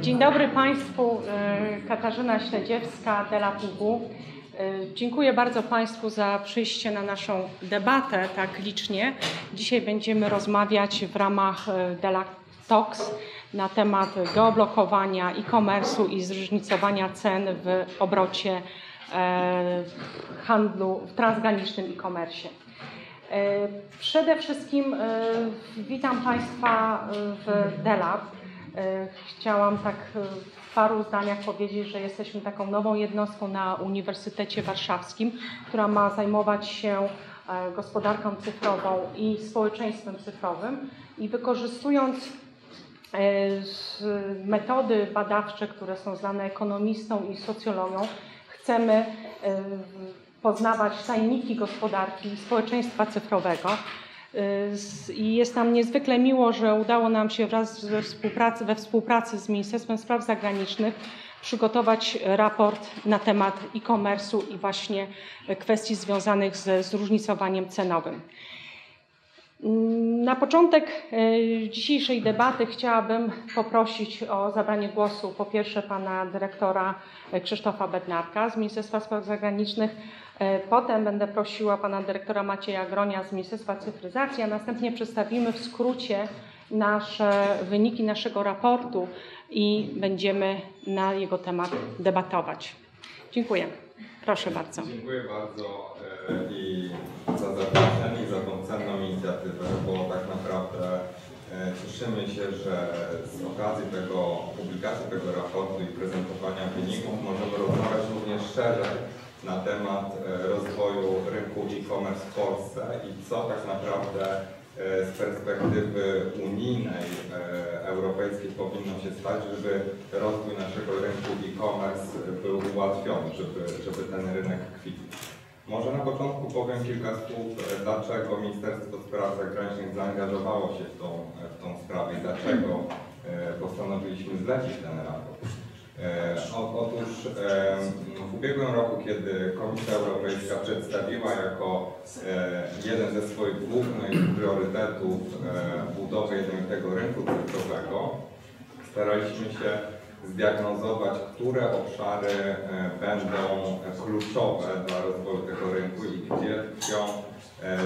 Dzień dobry Państwu. E, Katarzyna Śledziewska, Dela Pugu. E, Dziękuję bardzo Państwu za przyjście na naszą debatę tak licznie. Dzisiaj będziemy rozmawiać w ramach e, Dela Talks na temat geoblokowania e-commerce'u i zróżnicowania cen w obrocie handlu w transgranicznym e-commerce. Przede wszystkim witam Państwa w DELAB. E, Chciałam tak e, w paru zdaniach powiedzieć, że jesteśmy taką nową jednostką na Uniwersytecie Warszawskim, która ma zajmować się e, gospodarką cyfrową i społeczeństwem cyfrowym i wykorzystując metody badawcze, które są znane ekonomistom i socjologom, chcemy poznawać tajniki gospodarki i społeczeństwa cyfrowego. Y, I jest nam niezwykle miło, że udało nam się wraz we współpracy, we współpracy z Ministerstwem Spraw Zagranicznych przygotować raport na temat e-commerce'u i właśnie kwestii związanych ze zróżnicowaniem cenowym. Na początek e, dzisiejszej debaty chciałabym poprosić o zabranie głosu po pierwsze pana dyrektora Krzysztofa Bednarka z Ministerstwa Spraw Zagranicznych, potem będę prosiła pana dyrektora Macieja Gronia z Ministerstwa Cyfryzacji, a następnie przedstawimy w skrócie nasze wyniki naszego raportu i będziemy na jego temat debatować. Dziękuję. Proszę bardzo. Dziękuję bardzo e, i za zaproszenie i za tą cenną inicjatywę, bo tak naprawdę e, cieszymy się, że z okazji tego publikacji tego raportu i prezentowania wyników możemy rozmawiać również szerzej na temat e, rozwoju rynku e-commerce w Polsce i co tak naprawdę e, z perspektywy unijnej, e, europejskiej powinno się stać, żeby rozwój naszego rynku e-commerce był ułatwiony, żeby, żeby ten rynek kwitł. Może na początku powiem kilka słów, dlaczego Ministerstwo Spraw Zagranicznych zaangażowało się w tą, w tą sprawę i dlaczego postanowiliśmy zlecić ten raport. E, Otóż w ubiegłym roku, kiedy Komisja Europejska przedstawiła jako e, jeden ze swoich głównych priorytetów e, budowę jednolitego rynku cyfrowego, staraliśmy się zdiagnozować, które obszary będą kluczowe dla rozwoju tego rynku i gdzie tkwią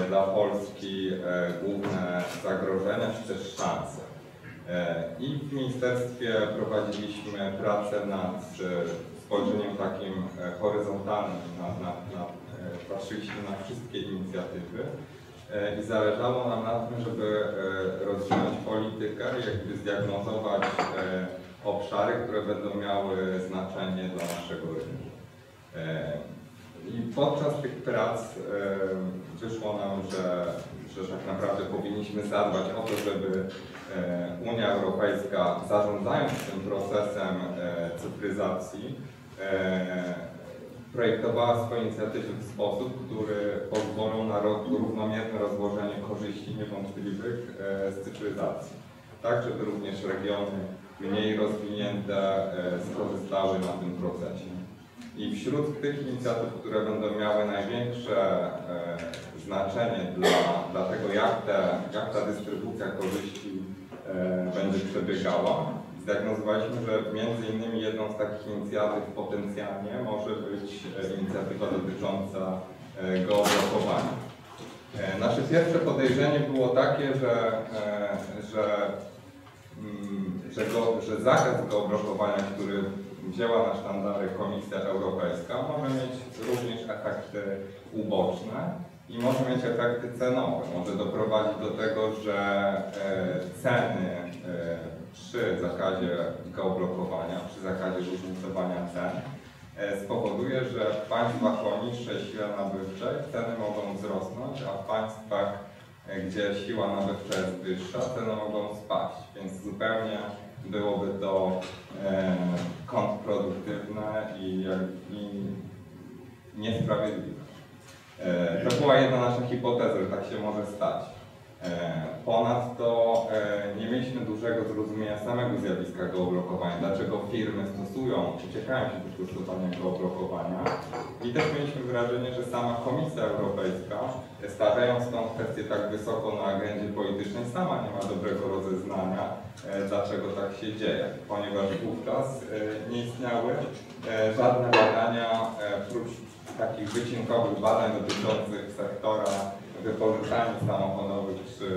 dla Polski główne zagrożenia czy też szanse. E, I w ministerstwie prowadziliśmy pracę nad e, spojrzeniem takim e, horyzontalnym, patrzyliśmy na wszystkie inicjatywy i zależało nam na tym, żeby rozwinąć politykę, jakby zdiagnozować obszary, które będą miały znaczenie dla naszego rynku. I podczas tych prac wyszło nam, że, że tak naprawdę powinniśmy zadbać o to, żeby e, Unia Europejska zarządzając tym procesem e, cyfryzacji e, projektowała swoje inicjatywy w sposób, który pozwolą na równomierne rozłożenie korzyści niewątpliwych z cyfryzacji. Tak, żeby również regiony mniej rozwinięte skorzystały na tym procesie. I wśród tych inicjatyw, które będą miały największe znaczenie dla, dla tego, jak, te, jak ta dystrybucja korzyści e, będzie przebiegała, zdiagnozowaliśmy, że między innymi jedną z takich inicjatyw potencjalnie może być e, inicjatywa dotycząca e, geoblokowania. E, Nasze pierwsze podejrzenie było takie, że, e, że mm, że, go, że zakaz geoblokowania, który wzięła na sztandary Komisja Europejska, może mieć również efekty uboczne i może mieć efekty cenowe. Może doprowadzić do tego, że e, ceny e, przy zakazie geoblokowania, przy zakazie różnicowania cen e, spowoduje, że w państwach o niższej sile nabywczej ceny mogą wzrosnąć, a w państwach gdzie siła nabywcza jest wyższa, ceny mogą spaść, więc zupełnie byłoby to kontrproduktywne i, i niesprawiedliwe. E, to była jedna nasza hipoteza, że tak się może stać. E, ponadto e, nie mieliśmy dużego zrozumienia samego zjawiska geoblokowania, dlaczego firmy stosują, uciekają się do stosowania geoblokowania i też mieliśmy wrażenie, że sama Komisja Europejska, stawiając tą kwestię tak wysoko na agendzie politycznej, sama nie ma dobrego rozeznania, dlaczego tak się dzieje, ponieważ wówczas nie istniały żadne badania, prócz takich wycinkowych badań dotyczących sektora wypożyczalni samochodowych, czy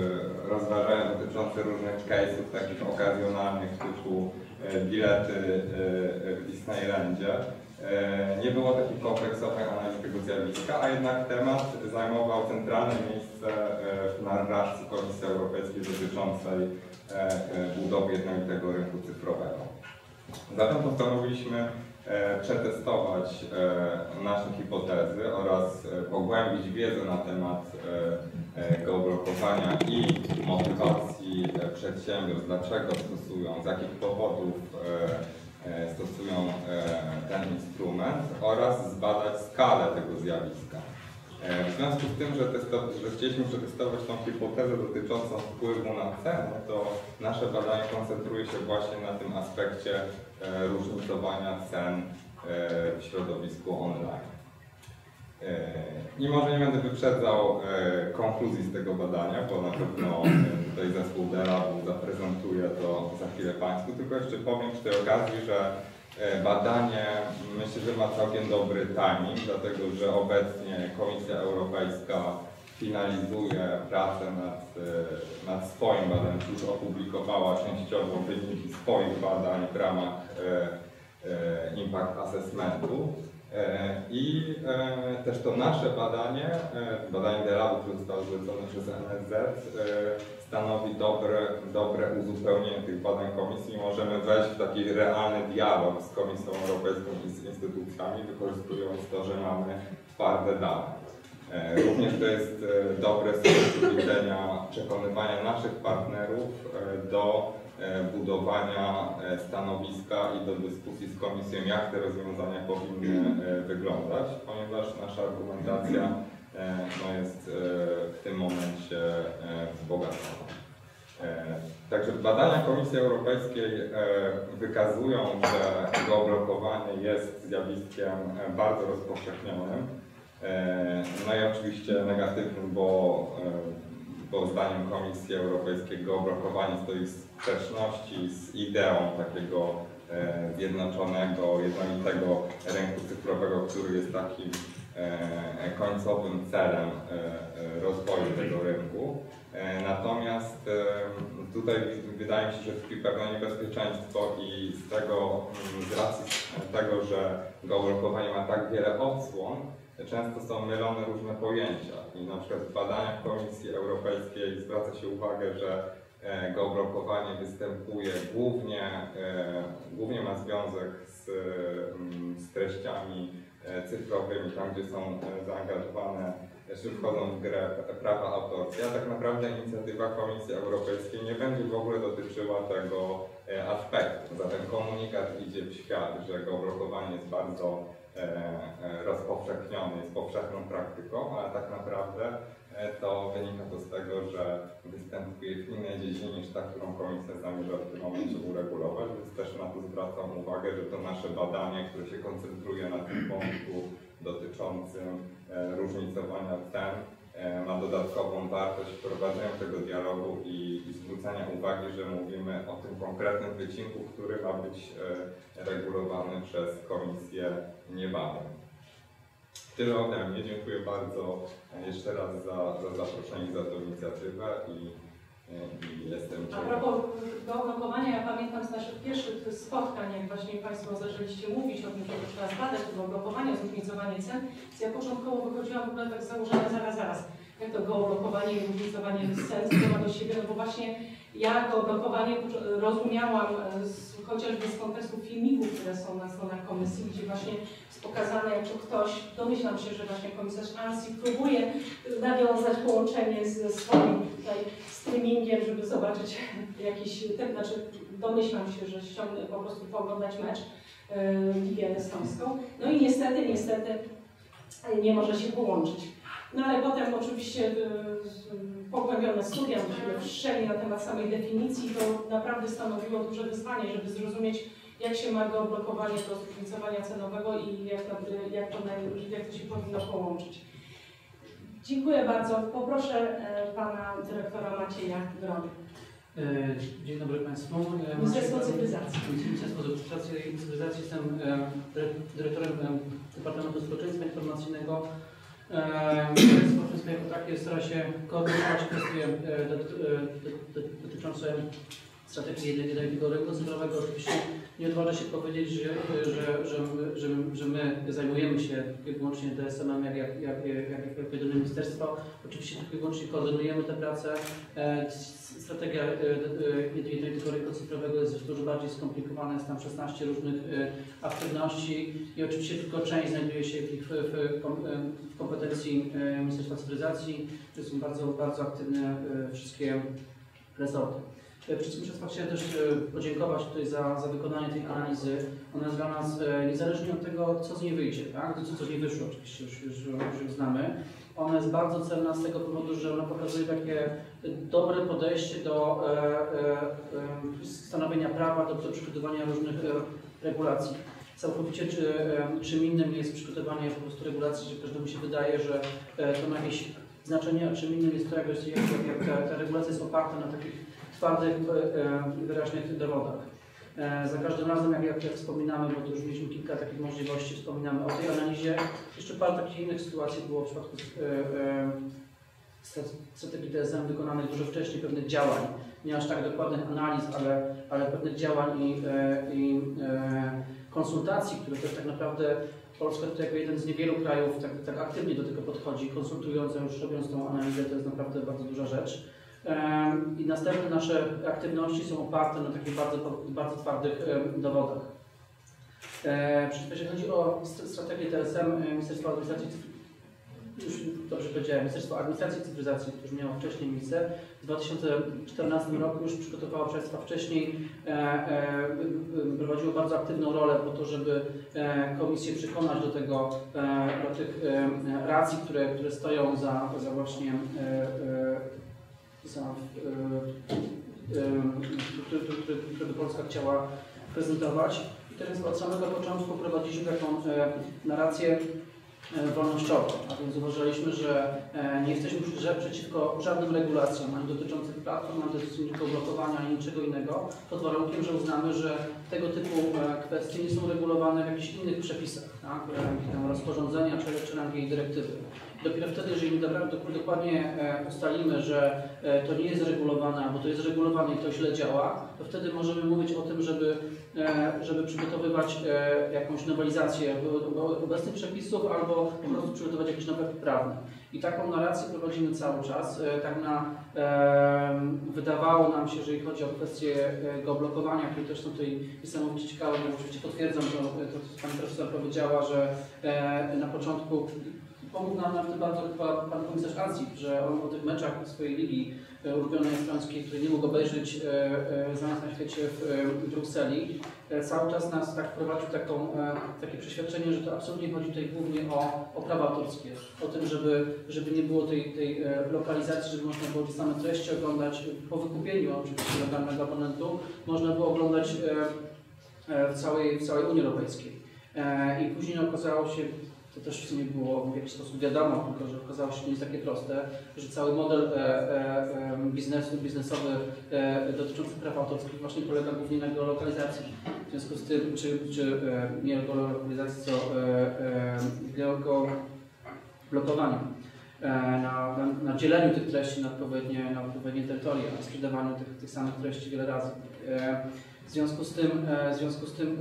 rozważania dotyczące różnych case'ów takich okazjonalnych typu e, bilety e, w Disneylandzie. E, Nie było takiej kompleksowej analizy tego zjawiska, a jednak temat zajmował centralne miejsce e, w narracji Komisji Europejskiej dotyczącej e, e, budowy jednolitego rynku cyfrowego. Zatem postanowiliśmy e, przetestować e, nasze hipotezy oraz e, pogłębić wiedzę na temat e, e, geoblokowania i motywacji e, przedsiębiorstw, dlaczego stosują, z jakich powodów e, e, stosują e, ten instrument oraz zbadać skalę tego zjawiska. E, W związku z tym, że, że chcieliśmy przetestować tą hipotezę dotyczącą wpływu na cenę, to nasze badanie koncentruje się właśnie na tym aspekcie e, różnicowania cen e, w środowisku online. I może nie będę wyprzedzał konkluzji z tego badania, bo na pewno tutaj zespół Delabu zaprezentuje to za chwilę Państwu, tylko jeszcze powiem przy tej okazji, że badanie myślę, że ma całkiem dobry timing, dlatego że obecnie Komisja Europejska finalizuje pracę nad, e, nad swoim badaniem, już opublikowała częściowo wyniki swoich badań w ramach e, e, Impact Assessmentu. E, I e, też to nasze badanie, e, badanie Delabu, które zostało zlecone przez NSZ, stanowi dobre, dobre uzupełnienie tych badań komisji możemy wejść w taki realny dialog z Komisją Europejską i z instytucjami, wykorzystując to, że mamy twarde dane. Również to jest dobre z punktu widzenia przekonywania naszych partnerów do budowania e, stanowiska i do dyskusji z Komisją, jak te rozwiązania powinny e, wyglądać, ponieważ nasza argumentacja e, no, jest e, w tym momencie e, wzbogacona. E, Także badania Komisji Europejskiej e, wykazują, że geoblokowanie jest zjawiskiem e, bardzo rozpowszechnionym. E, No i oczywiście negatywnym, bo, e, bo zdaniem Komisji Europejskiej geoblokowanie stoi w sprzeczności z ideą takiego e, zjednoczonego, jednolitego rynku cyfrowego, który jest takim e, końcowym celem e, rozwoju tego rynku. Natomiast tutaj wydaje mi się, że tkwi pewne niebezpieczeństwo i z tego, mm, z racji tego, że geoblokowanie ma tak wiele odsłon, często są mylone różne pojęcia. I na przykład w badaniach Komisji Europejskiej zwraca się uwagę, że e, geoblokowanie występuje głównie, e, głównie ma związek z, mm, z treściami e, cyfrowymi, tam gdzie są e, zaangażowane, czy wchodzą w grę prawa autorskie, a tak naprawdę inicjatywa Komisji Europejskiej nie będzie w ogóle dotyczyła tego e, aspektu. Zatem komunikat idzie w świat, że geoblokowanie jest bardzo e, e, rozpowszechniony, jest powszechną praktyką, ale tak naprawdę e, to wynika to z tego, że występuje w innej dziedzinie niż ta, którą Komisja zamierza w tym momencie uregulować, więc też na to zwracam uwagę, że to nasze badanie, które się koncentruje na tym wątku dotyczącym e, różnicowania cen, e, ma dodatkową wartość wprowadzenia tego dialogu i, zwrócenia uwagi, że mówimy o tym konkretnym wycinku, który ma być e, regulowany przez Komisję niebawem. Tyle ode mnie. Dziękuję bardzo e, jeszcze raz za, za zaproszenie, za tę inicjatywę i, e, jestem A propos geoblokowania, ja pamiętam z naszych pierwszych spotkań, jak właśnie Państwo zaczęliście mówić o tym, że to trzeba zbadać to geoblokowanie, zróżnicowanie cen, ja początkowo wychodziłam w ogóle tak z założenia zaraz, zaraz. Jak to geoblokowanie i różnicowanie to ma do siebie, no bo właśnie ja geoblokowanie rozumiałam e, z, chociażby z kontekstu filmików, które są na stronach komisji, gdzie właśnie pokazane, jak to ktoś, domyślam się, że właśnie komisarz Ansi próbuje nawiązać połączenie ze swoim tutaj streamingiem, żeby zobaczyć jakiś, tak, znaczy domyślam się, że ściągnę po prostu pooglądać mecz yy, Ligę Estońską. No i niestety, niestety nie może się połączyć. No ale potem oczywiście pogłębione studia myśmy wszczęli na temat samej definicji. To naprawdę stanowiło duże wyzwanie, żeby zrozumieć, jak się ma geoblokowanie do zróżnicowania cenowego i jak, jak, to, jak to się powinno połączyć. Dziękuję bardzo. Poproszę e, pana dyrektora Macieja Gromy. E, Dzień dobry Państwu. Ministerstwo Cyfryzacji. Ministerstwo Cyfryzacji jestem e, dyre- dyrektorem Departamentu Społeczeństwa Informacyjnego. Społeczeństwa jako takie stara się koordynować kwestie dot- dot- dot- dotyczące strategii jednej- jednego rynku cyfrowego. Oczywiście nie odważę się powiedzieć, że, że, że, my- że, że my zajmujemy się wyłącznie DSM-em jak, jak, jak, jak, jak, jedyne ministerstwo. Oczywiście tylko i wyłącznie koordynujemy tę pracę. E, Strategia e, e, jednego rynku cyfrowego jest dużo bardziej skomplikowana, jest tam 16 różnych aktywności i oczywiście tylko część znajduje się w, w, w, kom- w kompetencji Ministerstwa Cyfryzacji. To są bardzo, bardzo aktywne wszystkie resorty. E, Przede wszystkim chciałem też e, podziękować tutaj za, za wykonanie tej analizy. Ona jest dla nas e, niezależnie od tego, co z niej wyjdzie, tak? co, co z niej wyszło, oczywiście już, już, już znamy. Ona jest bardzo cenna z tego powodu, że ona pokazuje takie dobre podejście do e, e, e, stanowienia prawa, do, do przygotowania różnych e, regulacji. Całkowicie czy, e, czym innym jest przygotowanie po prostu regulacji, że każdemu się wydaje, że e, to ma jakieś znaczenie, a czym innym jest to, jak, jak, jak ta, ta regulacja jest oparta na takich twardych, e, e, wyraźnych dowodach. E, Za każdym razem, jak, jak, jak wspominamy, bo tu już mieliśmy kilka takich możliwości, wspominamy o tej analizie. Jeszcze parę takich innych sytuacji było w przypadku stra- strategii DSM wykonanych dużo wcześniej, pewnych działań. Nie aż tak dokładnych analiz, ale, ale pewnych działań i, i konsultacji, które też tak naprawdę Polska to jako jeden z niewielu krajów tak, tak aktywnie do tego podchodzi, konsultując, już robiąc tą analizę, to jest naprawdę bardzo duża rzecz. I następne nasze aktywności są oparte na takich bardzo, bardzo twardych dowodach. Jeśli chodzi o st- strategię TSM, Ministerstwo Administracji już dobrze powiedziałem, Ministerstwo Administracji i Cyfryzacji, które miało wcześniej miejsce, w 2014 roku już przygotowało Państwa wcześniej, e, e, prowadziło bardzo aktywną rolę po to, żeby e, komisję przekonać do tego, do tych racji, które, które stoją za, za właśnie za, e, e, które, które, które Polska chciała prezentować. I teraz od samego początku prowadziliśmy taką e, narrację wolnościową, a więc uważaliśmy, że nie jesteśmy przeciwko żadnym regulacjom, ani dotyczącym platform, ani dotyczącym blokowania, ani niczego innego, pod warunkiem, że uznamy, że tego typu kwestie nie są regulowane w jakichś innych przepisach, tak, rozporządzenia czy, czy rangi dyrektywy. Dopiero wtedy, jeżeli dokładnie e, ustalimy, że e, to nie jest regulowane, albo to jest regulowane i to źle działa, to wtedy możemy mówić o tym, żeby, e, żeby przygotowywać jakąś nowelizację obecnych przepisów, albo po prostu przygotować jakieś nowe prawne. I taką narrację prowadzimy cały czas. Tak na, wydawało nam się, jeżeli chodzi o kwestie geoblokowania, które też są tutaj niesamowicie ciekawe, bo oczywiście potwierdzam to, to co Pani Profesor powiedziała, że na początku Pomógł nam na tym bardzo chyba pan komisarz Azji, że on o tych meczach swojej ligi e, ulubionej estońskiej, której nie mógł obejrzeć e, e, znając na świecie w, Brukseli, cały czas nas tak wprowadził taką, takie przeświadczenie, że to absolutnie chodzi tutaj głównie o, o prawa autorskie. O tym, żeby, żeby nie było tej, tej lokalizacji, żeby można było te same treści oglądać po wykupieniu oczywiście legalnego abonentu, można było oglądać w całej, w całej Unii Europejskiej. I później okazało się, to też w sumie było w jakiś sposób wiadomo, tylko że okazało się, że nie jest takie proste, że cały model e, e, biznesu, biznesowy e, dotyczący praw autorskich właśnie polega głównie na geolokalizacji. W związku z tym, czy, czy e, nie geolokalizacji, co e, e, geoblokowaniu. Na, na, na dzieleniu tych treści na odpowiednie, na odpowiednie terytoria, na sprzedawaniu tych, tych samych treści wiele razy. W związku z tym, e, w związku z tym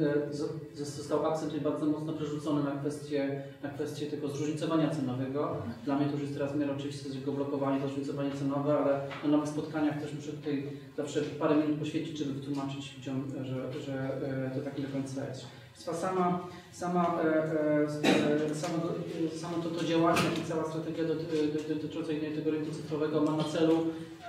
e, został akcent tutaj bardzo mocno przerzucony na kwestię, na kwestię tego zróżnicowania cenowego. Dla mnie to już jest teraz w miarę oczywiste, że blokowanie to zróżnicowanie cenowe, ale na nowych spotkaniach też muszę tutaj zawsze parę minut poświęcić, żeby wytłumaczyć ludziom, że, że e, to tak nie do końca jest. Sama, sama, samo, samo to, to działanie, i cała strategia doty- doty- dotycząca tego rynku cyfrowego ma na celu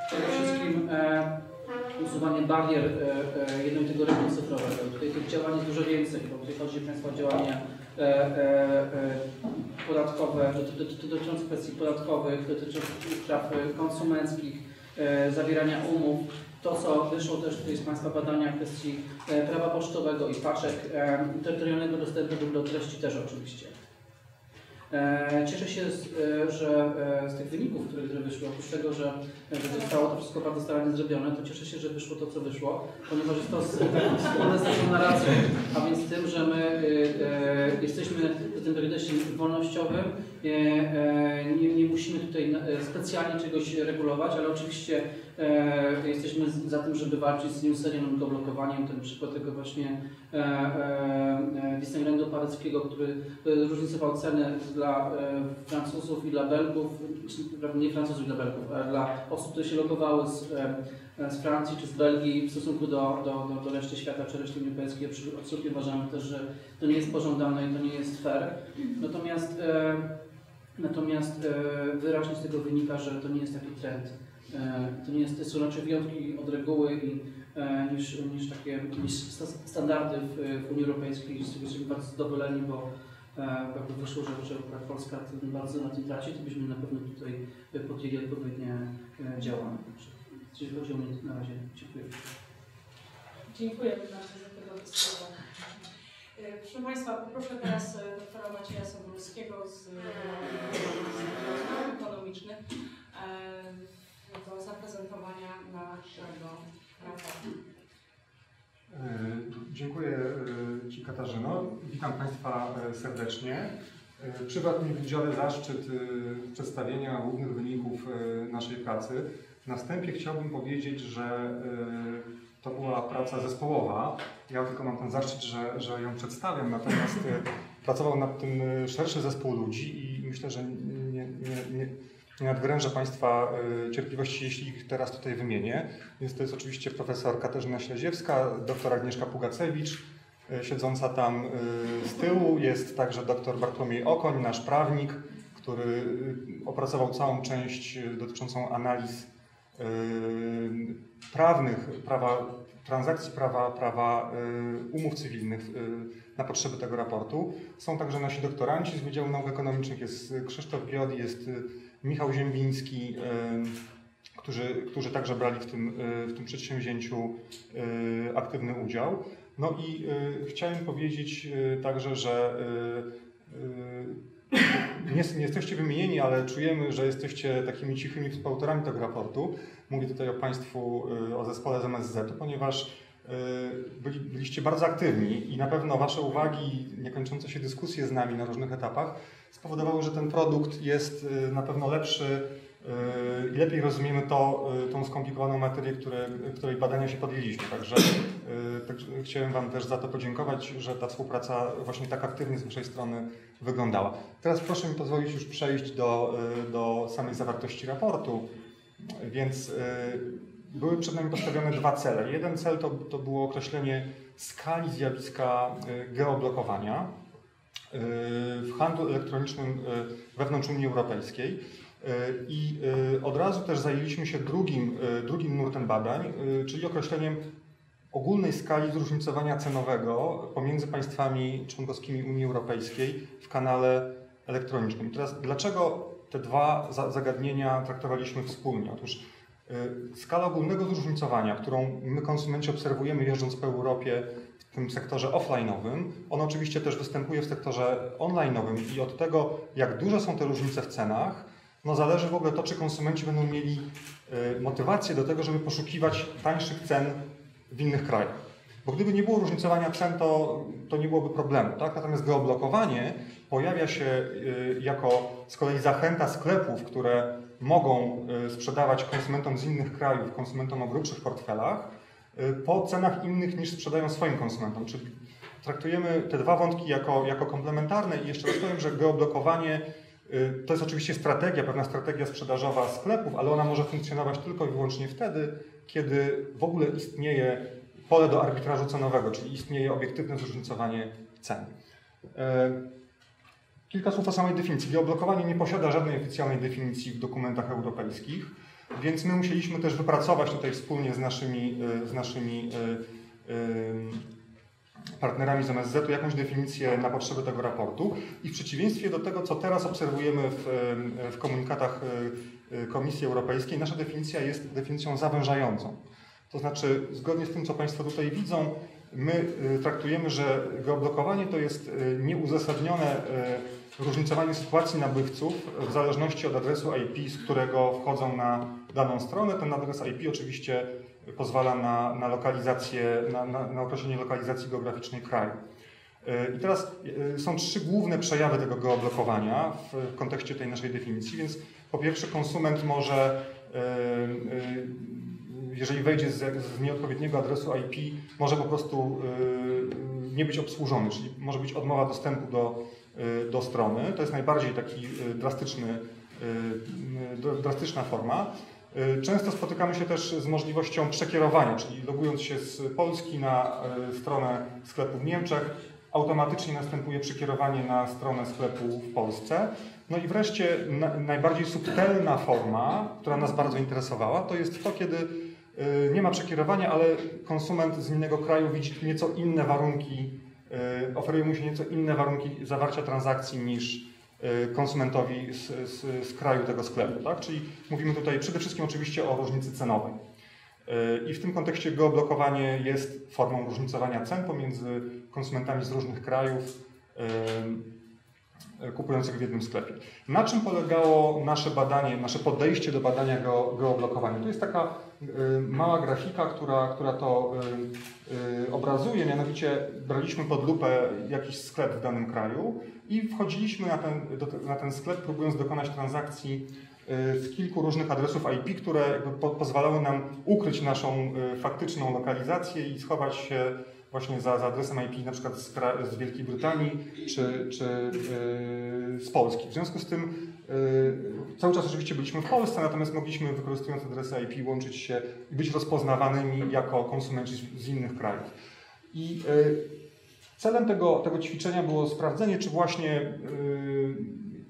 przede wszystkim e, usuwanie barier e, e, jednolitego rynku cyfrowego. Tutaj tych działań jest dużo więcej, bo tutaj chodzi Państwa o działanie e, podatkowe, doty- doty- dotyczące kwestii podatkowych, dotyczących praw konsumenckich, zawierania umów. To, co wyszło też tutaj z Państwa badania w kwestii prawa pocztowego i paczek terytorialnego dostępu do treści też oczywiście. E, Cieszę się, z, e, że e, z tych wyników, które, wyszły, oprócz tego, że, zostało to wszystko bardzo starannie zrobione, to cieszę się, że wyszło to, co wyszło, ponieważ jest to z, taką wspólną z naszą narracją, a więc tym, że my jesteśmy w tym priorytecie e, e, nie, nie musimy tutaj e, specjalnie czegoś regulować, ale oczywiście jesteśmy za tym, żeby walczyć z nieustannym blokowaniem, ten przykład tego właśnie Disneylandu paryskiego, który różnicował ceny dla Francuzów i dla Belgów, nie Francuzów i dla Belgów, ale dla osób, które się logowały z, z Francji czy z Belgii w stosunku do, do, do, do reszty świata czy reszty Unii Europejskiej. Absolutnie uważamy też, że to nie jest pożądane i to nie jest fair. Natomiast, natomiast e, wyraźnie z tego wynika, że to nie jest taki trend. E, to nie jest, to są raczej wyjątki od reguły i, e, niż, niż takie niż sta- standardy w, w Unii Europejskiej. Jesteśmy bardzo zadowoleni, bo jakby wyszło, że, że Polska bardzo na tym traci, to byśmy na pewno tutaj podjęli odpowiednie działania. Jeśli chodzi o mnie na razie, dziękuję. Dziękuję bardzo za tego wysłowa. E, Proszę Państwa, poproszę teraz e, doktora Macieja Sobolskiego z ekonomiczny e, do zaprezentowania naszego raportu. Dziękuję Ci Katarzyno. Witam Państwa serdecznie. Przypadł mi w udziale zaszczyt przedstawienia głównych wyników naszej pracy. Na wstępie chciałbym powiedzieć, że to była praca zespołowa. Ja tylko mam ten zaszczyt, że, że ją przedstawiam, natomiast e, pracował nad tym e, szerszy zespół ludzi i myślę, że nie, nie, nie, nie nadwyrężę Państwa e, cierpliwości, jeśli ich teraz tutaj wymienię. Więc to jest oczywiście profesor Katarzyna Śledziewska, doktor Agnieszka Pugacewicz, siedząca tam z tyłu. Jest także doktor Bartłomiej Okoń, nasz prawnik, który opracował całą część dotyczącą analiz prawnych, prawa transakcji, prawa, prawa e, umów cywilnych e, na potrzeby tego raportu. Są także nasi doktoranci z Wydziału Nauk Ekonomicznych, jest Krzysztof Giod, jest Michał Ziembiński, którzy, którzy także brali w tym, w tym przedsięwzięciu aktywny udział. No i chciałem powiedzieć także, że nie, nie jesteście wymienieni, ale czujemy, że jesteście takimi cichymi współautorami tego raportu. Mówię tutaj o Państwu, e, o zespole z MSZ, ponieważ e, byli, byliście bardzo aktywni i na pewno Wasze uwagi, niekończące się dyskusje z nami na różnych etapach spowodowały, że ten produkt jest e, na pewno lepszy i lepiej rozumiemy to, e, tą skomplikowaną materię, które, której badania się podjęliśmy. Także, e, także chciałem Wam też za to podziękować, że ta współpraca właśnie tak aktywnie z Waszej strony wyglądała. Teraz proszę mi pozwolić już przejść do, e, do samej zawartości raportu. Więc e, były przed nami postawione dwa cele. Jeden cel to, to było określenie skali zjawiska e, geoblokowania e, w handlu elektronicznym e, wewnątrz Unii Europejskiej. E, I e, od razu też zajęliśmy się drugim, e, drugim nurtem badań, czyli określeniem ogólnej skali zróżnicowania cenowego pomiędzy państwami członkowskimi Unii Europejskiej w kanale elektronicznym. Teraz dlaczego te dwa za- zagadnienia traktowaliśmy wspólnie? Otóż skala ogólnego zróżnicowania, którą my konsumenci obserwujemy jeżdżąc po Europie w tym sektorze offline'owym, on oczywiście też występuje w sektorze online'owym i od tego, jak duże są te różnice w cenach, no zależy w ogóle to, czy konsumenci będą mieli y, motywację do tego, żeby poszukiwać tańszych cen w innych krajach. Bo gdyby nie było różnicowania cen, to, to nie byłoby problemu. Tak? Natomiast geoblokowanie pojawia się y, jako z kolei zachęta sklepów, które mogą y, sprzedawać konsumentom z innych krajów, konsumentom o grubszych portfelach, po cenach innych niż sprzedają swoim konsumentom. Czyli traktujemy te dwa wątki jako, jako komplementarne i jeszcze raz powiem, że geoblokowanie to jest oczywiście strategia, pewna strategia sprzedażowa sklepów, ale ona może funkcjonować tylko i wyłącznie wtedy, kiedy w ogóle istnieje pole do arbitrażu cenowego, czyli istnieje obiektywne zróżnicowanie cen. E, Kilka słów o samej definicji. Geoblokowanie nie posiada żadnej oficjalnej definicji w dokumentach europejskich, więc my musieliśmy też wypracować tutaj wspólnie z naszymi, e, z naszymi partnerami z MSZ-u jakąś definicję na potrzeby tego raportu i w przeciwieństwie do tego, co teraz obserwujemy w, e, w komunikatach e, Komisji Europejskiej, nasza definicja jest definicją zawężającą. To znaczy, zgodnie z tym, co Państwo tutaj widzą, my traktujemy, że geoblokowanie to jest nieuzasadnione różnicowanie sytuacji nabywców w zależności od adresu IP, z którego wchodzą na daną stronę. Ten adres IP oczywiście pozwala na, na lokalizację, na, na, na określenie lokalizacji geograficznej kraju. I teraz są trzy główne przejawy tego geoblokowania w, kontekście tej naszej definicji, więc po pierwsze konsument może, jeżeli wejdzie z, z nieodpowiedniego adresu IP, może po prostu nie być obsłużony, czyli może być odmowa dostępu do, do strony. To jest najbardziej taki drastyczny, drastyczna forma. Często spotykamy się też z możliwością przekierowania, czyli logując się z Polski na stronę sklepu w Niemczech, automatycznie następuje przekierowanie na stronę sklepu w Polsce. No i wreszcie na, najbardziej subtelna forma, która nas bardzo interesowała, to jest to, kiedy y, nie ma przekierowania, ale konsument z innego kraju widzi nieco inne warunki, y, oferuje mu się nieco inne warunki zawarcia transakcji niż y, konsumentowi z, z, z kraju tego sklepu. Tak? Czyli mówimy tutaj przede wszystkim oczywiście o różnicy cenowej. I w tym kontekście geoblokowanie jest formą różnicowania cen pomiędzy konsumentami z różnych krajów kupujących w jednym sklepie. Na czym polegało nasze badanie, nasze podejście do badania geoblokowania? To jest taka mała grafika, która, która to obrazuje, mianowicie braliśmy pod lupę jakiś sklep w danym kraju i wchodziliśmy na ten, na ten sklep, próbując dokonać transakcji z kilku różnych adresów IP, które po, pozwalały nam ukryć naszą faktyczną lokalizację i schować się właśnie za, za adresem IP na przykład z, z Wielkiej Brytanii czy, czy yy, z Polski. W związku z tym yy, cały czas oczywiście byliśmy w Polsce, natomiast mogliśmy wykorzystując adresy IP łączyć się i być rozpoznawanymi jako konsumenci z, z innych krajów. I yy, celem tego, tego ćwiczenia było sprawdzenie, czy właśnie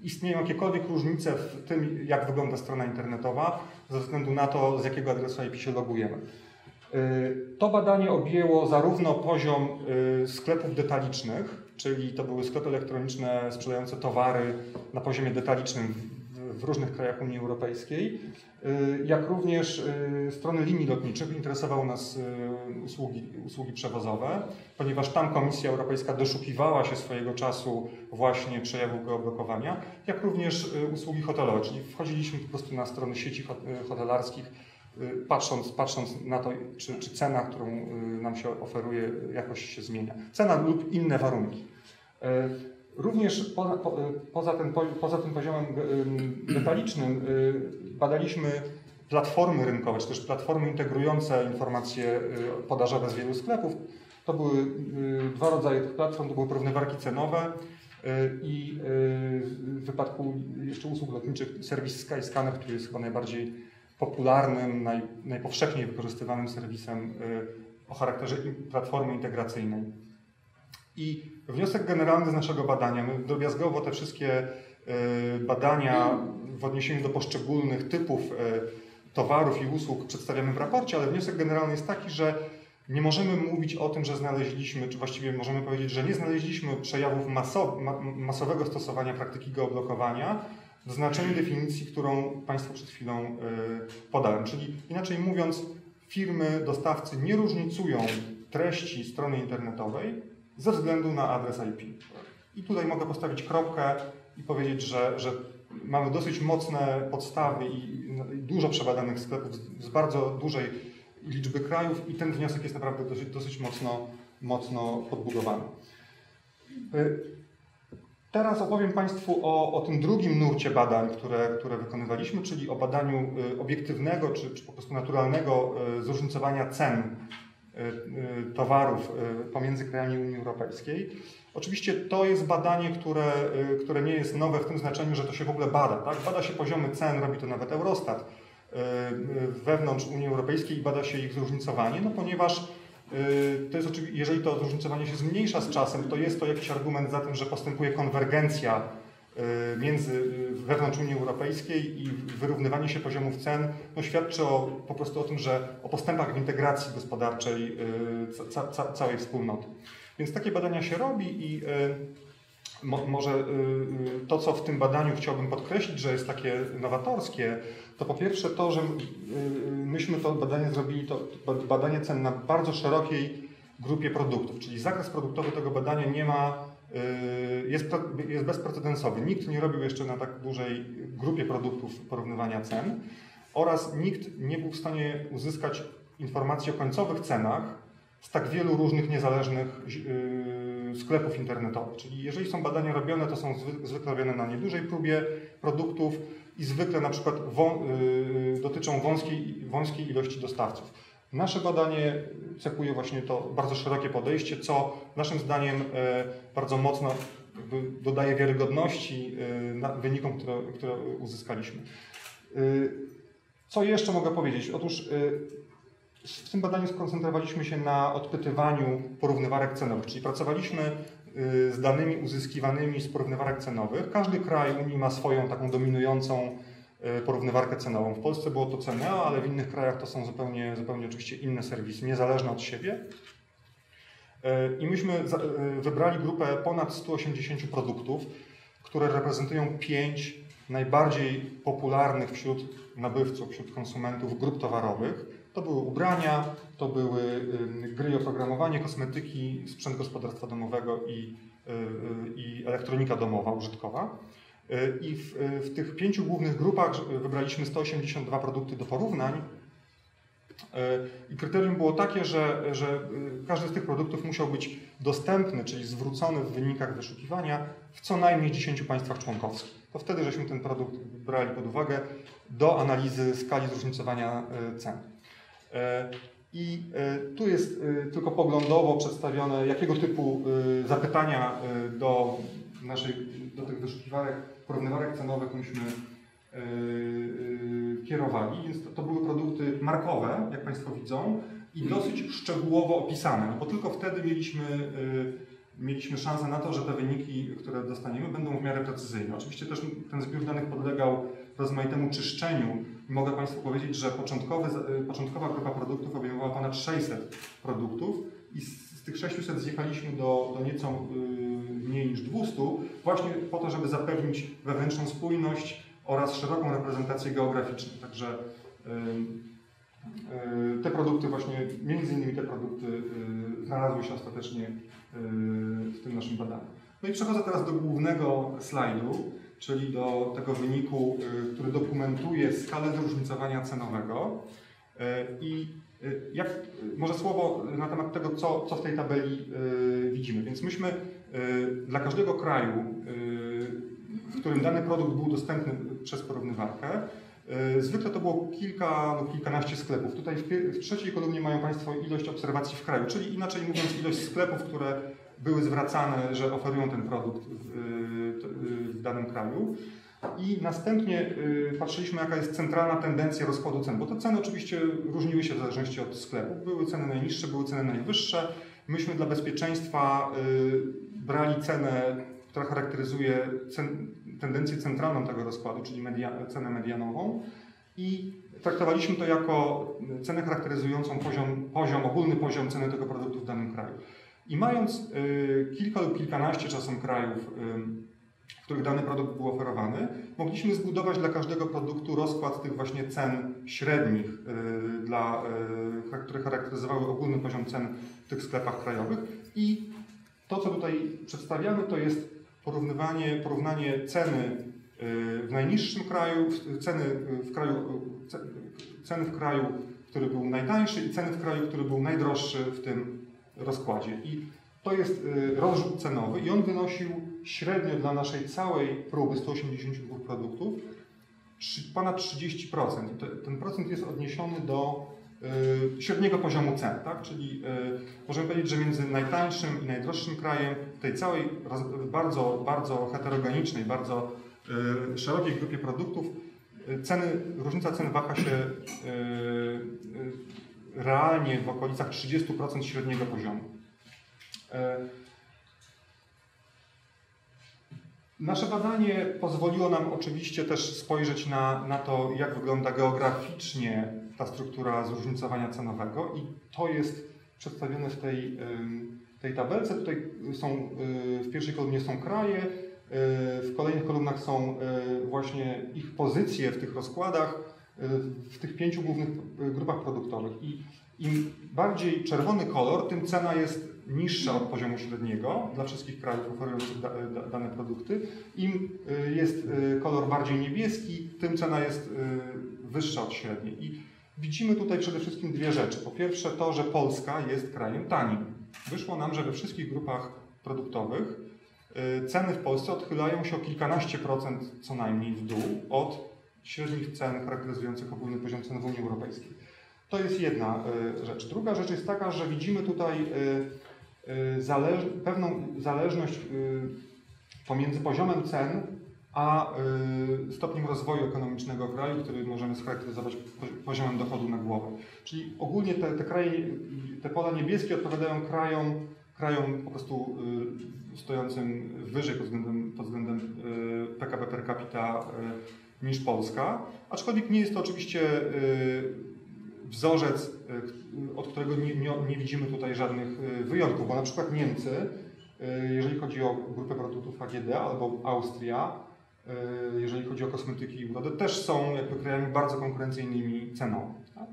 istnieją jakiekolwiek różnice w tym, jak wygląda strona internetowa, ze względu na to, z jakiego adresu IP się logujemy. To badanie objęło zarówno poziom sklepów detalicznych, czyli to były sklepy elektroniczne sprzedające towary na poziomie detalicznym w różnych krajach Unii Europejskiej, jak również strony linii lotniczych. Interesowały nas usługi, usługi przewozowe, ponieważ tam Komisja Europejska doszukiwała się swojego czasu właśnie przejawów geoblokowania, jak również usługi hotelowe, czyli wchodziliśmy po prostu na strony sieci hotelarskich, patrząc, patrząc na to, czy, czy cena, którą nam się oferuje, jakoś się zmienia. Cena lub inne warunki. Również poza, po, poza, ten, poza tym poziomem detalicznym badaliśmy platformy rynkowe, czy też platformy integrujące informacje podażowe z wielu sklepów. To były dwa rodzaje tych platform, to były porównywarki cenowe i w wypadku jeszcze usług lotniczych serwis Skyscanner, który jest chyba najbardziej popularnym, naj, najpowszechniej wykorzystywanym serwisem o charakterze platformy integracyjnej. I wniosek generalny z naszego badania, my drobiazgowo te wszystkie badania w odniesieniu do poszczególnych typów towarów i usług przedstawiamy w raporcie, ale wniosek generalny jest taki, że nie możemy mówić o tym, że znaleźliśmy, czy właściwie możemy powiedzieć, że nie znaleźliśmy przejawów masow, masowego stosowania praktyki geoblokowania w znaczeniu definicji, którą Państwu przed chwilą podałem. Czyli inaczej mówiąc, firmy, dostawcy nie różnicują treści strony internetowej ze względu na adres IP. I tutaj mogę postawić kropkę i powiedzieć, że, że mamy dosyć mocne podstawy i, i dużo przebadanych sklepów z, z, bardzo dużej liczby krajów i ten wniosek jest naprawdę dosyć, dosyć mocno, mocno podbudowany. Teraz opowiem Państwu o, o tym drugim nurcie badań, które, które wykonywaliśmy, czyli o badaniu obiektywnego czy, czy po prostu naturalnego zróżnicowania cen towarów pomiędzy krajami Unii Europejskiej. Oczywiście to jest badanie, które, które nie jest nowe w tym znaczeniu, że to się w ogóle bada. Tak? Bada się poziomy cen, robi to nawet Eurostat wewnątrz Unii Europejskiej i bada się ich zróżnicowanie, no ponieważ to jest oczywiście, jeżeli to zróżnicowanie się zmniejsza z czasem, to jest to jakiś argument za tym, że postępuje konwergencja między wewnątrz Unii Europejskiej i wyrównywanie się poziomów cen no, świadczy o, po prostu o tym, że o postępach w integracji gospodarczej ca, ca, całej wspólnoty. Więc takie badania się robi i Mo, może to, co w tym badaniu chciałbym podkreślić, że jest takie nowatorskie, to po pierwsze to, że myśmy to badanie zrobili, to badanie cen na bardzo szerokiej grupie produktów, czyli zakres produktowy tego badania nie ma, jest, jest bezprecedensowy. Nikt nie robił jeszcze na tak dużej grupie produktów porównywania cen oraz nikt nie był w stanie uzyskać informacji o końcowych cenach z tak wielu różnych niezależnych sklepów internetowych. Czyli jeżeli są badania robione, to są zwykle robione na niedużej próbie produktów i zwykle na przykład yy, dotyczą wąskiej, wąskiej ilości dostawców. Nasze badanie cechuje właśnie to bardzo szerokie podejście, co naszym zdaniem e, bardzo mocno dodaje wiarygodności e, wynikom, które, które uzyskaliśmy. E, co jeszcze mogę powiedzieć? Otóż w tym badaniu skoncentrowaliśmy się na odpytywaniu porównywarek cenowych, czyli pracowaliśmy y, z danymi uzyskiwanymi z porównywarek cenowych. Każdy kraj Unii ma swoją taką dominującą y, porównywarkę cenową. W Polsce było to Ceneo, ale w innych krajach to są zupełnie, zupełnie oczywiście inne serwisy, niezależne od siebie. Y, I myśmy wybrali grupę ponad 180 produktów, które reprezentują pięć najbardziej popularnych wśród nabywców, wśród konsumentów grup towarowych. To były ubrania, to były gry i oprogramowanie, kosmetyki, sprzęt gospodarstwa domowego i, y, y, i elektronika domowa, użytkowa. Y, I w, w, tych pięciu głównych grupach wybraliśmy 182 produkty do porównań. I kryterium było takie, że, że każdy z tych produktów musiał być dostępny, czyli zwrócony w wynikach wyszukiwania w co najmniej 10 państwach członkowskich. To wtedy żeśmy ten produkt brali pod uwagę do analizy skali zróżnicowania cen. E, I e, tu jest e, tylko poglądowo przedstawione, jakiego typu zapytania do, naszej, do tych wyszukiwarek, porównywarek cenowych myśmy kierowali. Więc to, to były produkty markowe, jak Państwo widzą, i dosyć szczegółowo opisane, no bo tylko wtedy mieliśmy, mieliśmy szansę na to, że te wyniki, które dostaniemy, będą w miarę precyzyjne. Oczywiście też ten zbiór danych podlegał rozmaitemu czyszczeniu mogę Państwu powiedzieć, że początkowa grupa produktów obejmowała ponad 600 produktów i z, tych 600 zjechaliśmy do, do nieco y, mniej niż 200, właśnie po to, żeby zapewnić wewnętrzną spójność oraz szeroką reprezentację geograficzną. Także y, y, te produkty właśnie, między innymi te produkty znalazły się ostatecznie w tym naszym badaniu. No i przechodzę teraz do głównego slajdu czyli do tego wyniku, y, który dokumentuje skalę zróżnicowania cenowego. Y, I y, jak, może słowo na temat tego, co, co w tej tabeli widzimy. Więc myśmy dla każdego kraju, w którym dany produkt był dostępny przez porównywarkę, Zwykle to było kilka lub kilkanaście sklepów. Tutaj w, w, trzeciej kolumnie mają Państwo ilość obserwacji w kraju, czyli inaczej mówiąc ilość sklepów, które były zwracane, że oferują ten produkt w danym kraju. I następnie patrzyliśmy, jaka jest centralna tendencja rozkładu cen, bo te ceny oczywiście różniły się w zależności od sklepów. Były ceny najniższe, były ceny najwyższe. Myśmy dla bezpieczeństwa brali cenę, która charakteryzuje cen, tendencję centralną tego rozkładu, czyli media, cenę medianową i traktowaliśmy to jako cenę charakteryzującą poziom, poziom, ogólny poziom ceny tego produktu w danym kraju. I mając y, kilka lub kilkanaście czasem krajów, w których dany produkt był oferowany, mogliśmy zbudować dla każdego produktu rozkład tych właśnie cen średnich, y, dla, y, które charakteryzowały ogólny poziom cen w tych sklepach krajowych. I to, co tutaj przedstawiamy, to jest porównywanie, porównanie ceny w najniższym kraju, ceny w kraju, ceny w kraju, który był najtańszy i ceny w kraju, który był najdroższy w tym rozkładzie. I to jest y, rozrzut cenowy i on wynosił średnio dla naszej całej próby 182 produktów ponad 30%. Ten procent jest odniesiony do y, średniego poziomu cen, tak? czyli y, możemy powiedzieć, że między najtańszym i najdroższym krajem, tej całej bardzo, bardzo heterogenicznej, bardzo szerokiej grupie produktów, ceny, różnica cen waha się realnie w okolicach 30% średniego poziomu. Nasze badanie pozwoliło nam oczywiście też spojrzeć na, na to, jak wygląda geograficznie ta struktura zróżnicowania cenowego i to jest przedstawione w tej, tej tabelce. Tutaj są, y, w pierwszej kolumnie są kraje, y, w kolejnych kolumnach są y, właśnie ich pozycje w tych rozkładach, w tych pięciu głównych grupach produktowych. I im bardziej czerwony kolor, tym cena jest niższa od poziomu średniego dla wszystkich krajów oferujących da, da, dane produkty. Im jest kolor bardziej niebieski, tym cena jest wyższa od średniej. I widzimy tutaj przede wszystkim dwie rzeczy. Po pierwsze to, że Polska jest krajem tanim. Wyszło nam, że we wszystkich grupach produktowych y, ceny w Polsce odchylają się o kilkanaście procent co najmniej w dół od średnich cen charakteryzujących ogólny poziom cen w Unii Europejskiej. To jest jedna y, rzecz. Druga rzecz jest taka, że widzimy tutaj y, pewną zależność pomiędzy poziomem cen a y, stopniem rozwoju ekonomicznego kraju, który możemy scharakteryzować po- poziomem dochodu na głowę. Czyli ogólnie te, te kraje, te pola niebieskie odpowiadają krajom, krajom po prostu y, stojącym wyżej pod względem, pod względem y, PKB per capita niż Polska. Aczkolwiek nie jest to oczywiście wzorzec, od którego nie, nie, nie widzimy tutaj żadnych wyjątków, bo na przykład Niemcy, jeżeli chodzi o grupę produktów AGD albo Austria, jeżeli chodzi o kosmetyki i urodę, też są jakby krajami bardzo konkurencyjnymi cenowo. Tak?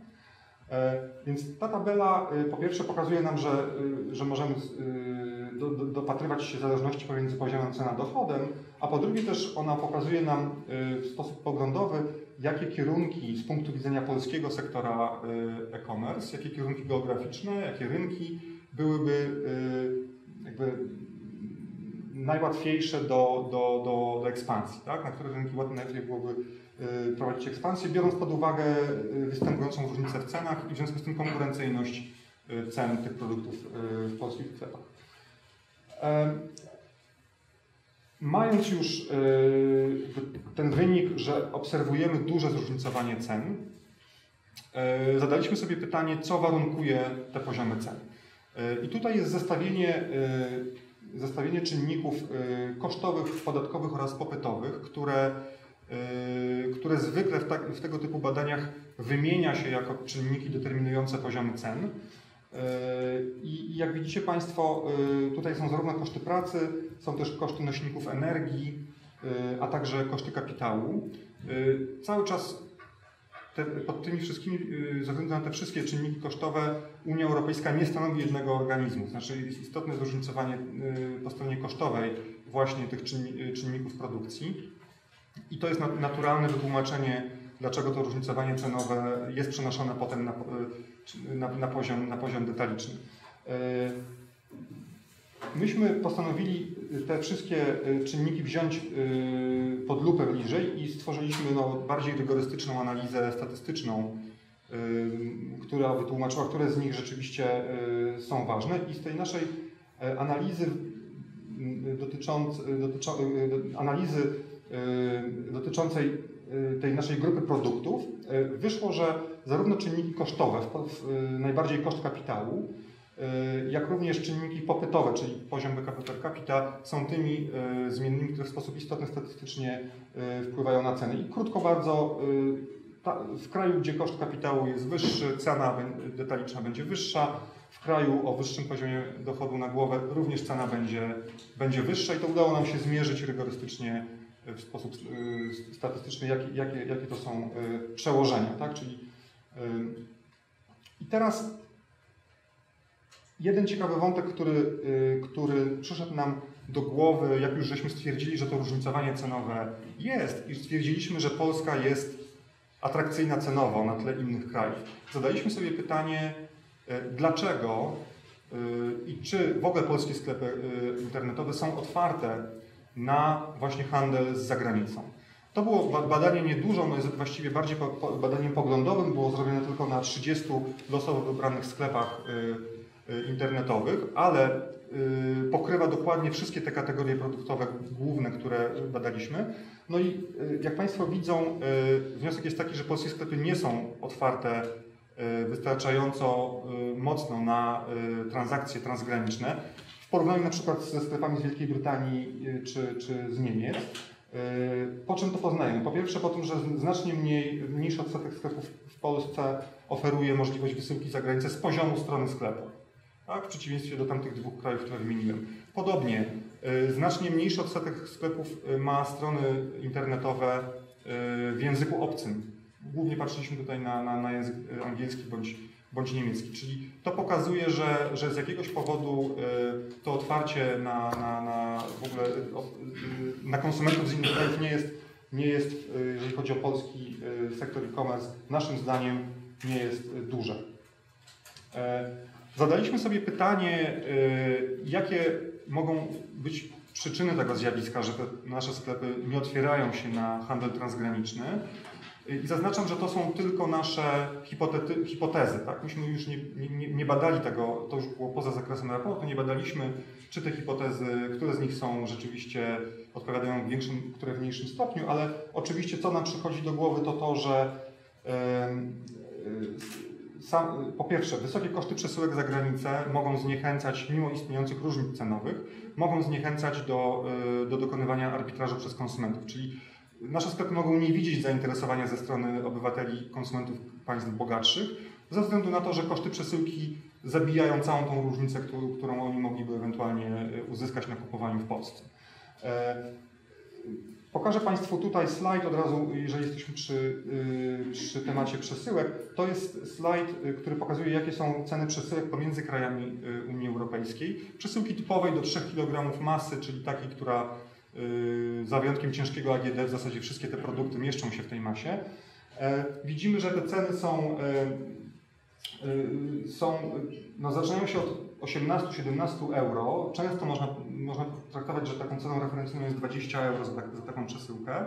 E, Więc ta tabela y, po pierwsze pokazuje nam, że, że możemy do, do, dopatrywać się zależności pomiędzy poziomem cena a dochodem, a po drugie też ona pokazuje nam w sposób poglądowy, jakie kierunki z punktu widzenia polskiego sektora e-commerce, jakie kierunki geograficzne, jakie rynki byłyby jakby najłatwiejsze do, do, do, do ekspansji, tak? na które rynki ładnie najlepiej byłoby y, prowadzić ekspansję, biorąc pod uwagę y, występującą różnicę w cenach i w związku z tym konkurencyjność y, cen tych produktów w polskich sklepach. Mając już ten wynik, że obserwujemy duże zróżnicowanie cen, zadaliśmy sobie pytanie, co warunkuje te poziomy cen. I tutaj jest zestawienie, zestawienie czynników y, kosztowych, podatkowych oraz popytowych, które, y, które zwykle w, tak, w tego typu badaniach wymienia się jako czynniki determinujące poziomy cen. I i jak widzicie Państwo, y, tutaj są zarówno koszty pracy, są też koszty nośników energii, y, a także koszty kapitału. Y, Cały czas te, pod tymi wszystkimi, y, ze względu na te wszystkie czynniki kosztowe, Unia Europejska nie stanowi jednego organizmu. Znaczy jest istotne zróżnicowanie y, po stronie kosztowej właśnie tych y, czynników produkcji. I to jest na- naturalne wytłumaczenie, dlaczego to różnicowanie cenowe jest przenoszone potem na, y, na, na, poziom, na poziom detaliczny. Myśmy postanowili te wszystkie y, czynniki wziąć y, pod lupę bliżej i stworzyliśmy no, bardziej rygorystyczną analizę statystyczną, y, która wytłumaczyła, które z nich rzeczywiście są ważne. I z tej naszej e, analizy analizy dotyczącej tej naszej grupy produktów wyszło, że zarówno czynniki kosztowe, najbardziej koszt kapitału, jak również czynniki popytowe, czyli poziom BKP per capita, są tymi y, zmiennymi, które w sposób istotny statystycznie y, wpływają na ceny. I krótko bardzo, y, w kraju, gdzie koszt kapitału jest wyższy, cena detaliczna będzie wyższa. W kraju o wyższym poziomie dochodu na głowę również cena będzie, będzie wyższa i to udało nam się zmierzyć rygorystycznie w sposób y, statystyczny, jakie, jakie, jakie to są y, przełożenia. Tak? Czyli, y, I teraz jeden ciekawy wątek, który, y, który przyszedł nam do głowy, jak już żeśmy stwierdzili, że to różnicowanie cenowe jest i stwierdziliśmy, że Polska jest atrakcyjna cenowo na tle innych krajów. Zadaliśmy sobie pytanie, y, dlaczego y, i czy w ogóle polskie sklepy internetowe są otwarte na właśnie handel z zagranicą. To było ba- badanie nieduże, ono jest właściwie bardziej badaniem poglądowym, było zrobione tylko na 30 losowo wybranych sklepach internetowych, ale y, pokrywa dokładnie wszystkie te kategorie produktowe główne, które badaliśmy. No i y, jak Państwo widzą, y, wniosek jest taki, że polskie sklepy nie są otwarte y, wystarczająco y, mocno na y, transakcje transgraniczne. W porównaniu na przykład ze sklepami z Wielkiej Brytanii y, czy, czy z Niemiec. Y, Po czym to poznajemy? Po pierwsze po tym, że znacznie mniej, mniejszy odsetek sklepów w Polsce oferuje możliwość wysyłki za granicę z poziomu strony sklepu. Tak? w przeciwieństwie do tamtych dwóch krajów, które wymieniłem. Podobnie, y, znacznie mniejszy odsetek sklepów y, ma strony internetowe y, w języku obcym. Głównie patrzyliśmy tutaj na, na, na język angielski bądź, bądź niemiecki, czyli to pokazuje, że, że z jakiegoś powodu to otwarcie na, na, na w ogóle na konsumentów z innych krajów nie jest, nie jest, jeżeli chodzi o polski sektor e-commerce, naszym zdaniem nie jest duże. Zadaliśmy sobie pytanie, y, jakie mogą być przyczyny tego zjawiska, że nasze sklepy nie otwierają się na handel transgraniczny. Y, I zaznaczam, że to są tylko nasze hipotety, hipotezy. Tak? Myśmy już nie, nie, nie badali tego, to już było poza zakresem raportu, nie badaliśmy, czy te hipotezy, które z nich są rzeczywiście odpowiadają w większym, które w mniejszym stopniu, ale oczywiście co nam przychodzi do głowy to to, że em, y, sam, po pierwsze, wysokie koszty przesyłek za granicę mogą zniechęcać, mimo istniejących różnic cenowych, mogą zniechęcać do, y, do dokonywania arbitrażu przez konsumentów. Czyli nasze sklepy mogą nie widzieć zainteresowania ze strony obywateli, konsumentów państw bogatszych, ze względu na to, że koszty przesyłki zabijają całą tą różnicę, którą, którą oni mogliby ewentualnie y, uzyskać na kupowaniu w Polsce. E, Pokażę Państwu tutaj slajd od razu, jeżeli jesteśmy przy, y, przy temacie przesyłek. To jest slajd, y, który pokazuje, jakie są ceny przesyłek pomiędzy krajami y, Unii Europejskiej. Przesyłki typowej do 3 kg masy, czyli takiej, która za wyjątkiem ciężkiego AGD w zasadzie wszystkie te produkty mieszczą się w tej masie. E, Widzimy, że te ceny są, e, y, są no, zaczynają się od 18-17 euro. Często można, można traktować, że taką ceną referencyjną jest 20 euro za, tak, za taką przesyłkę.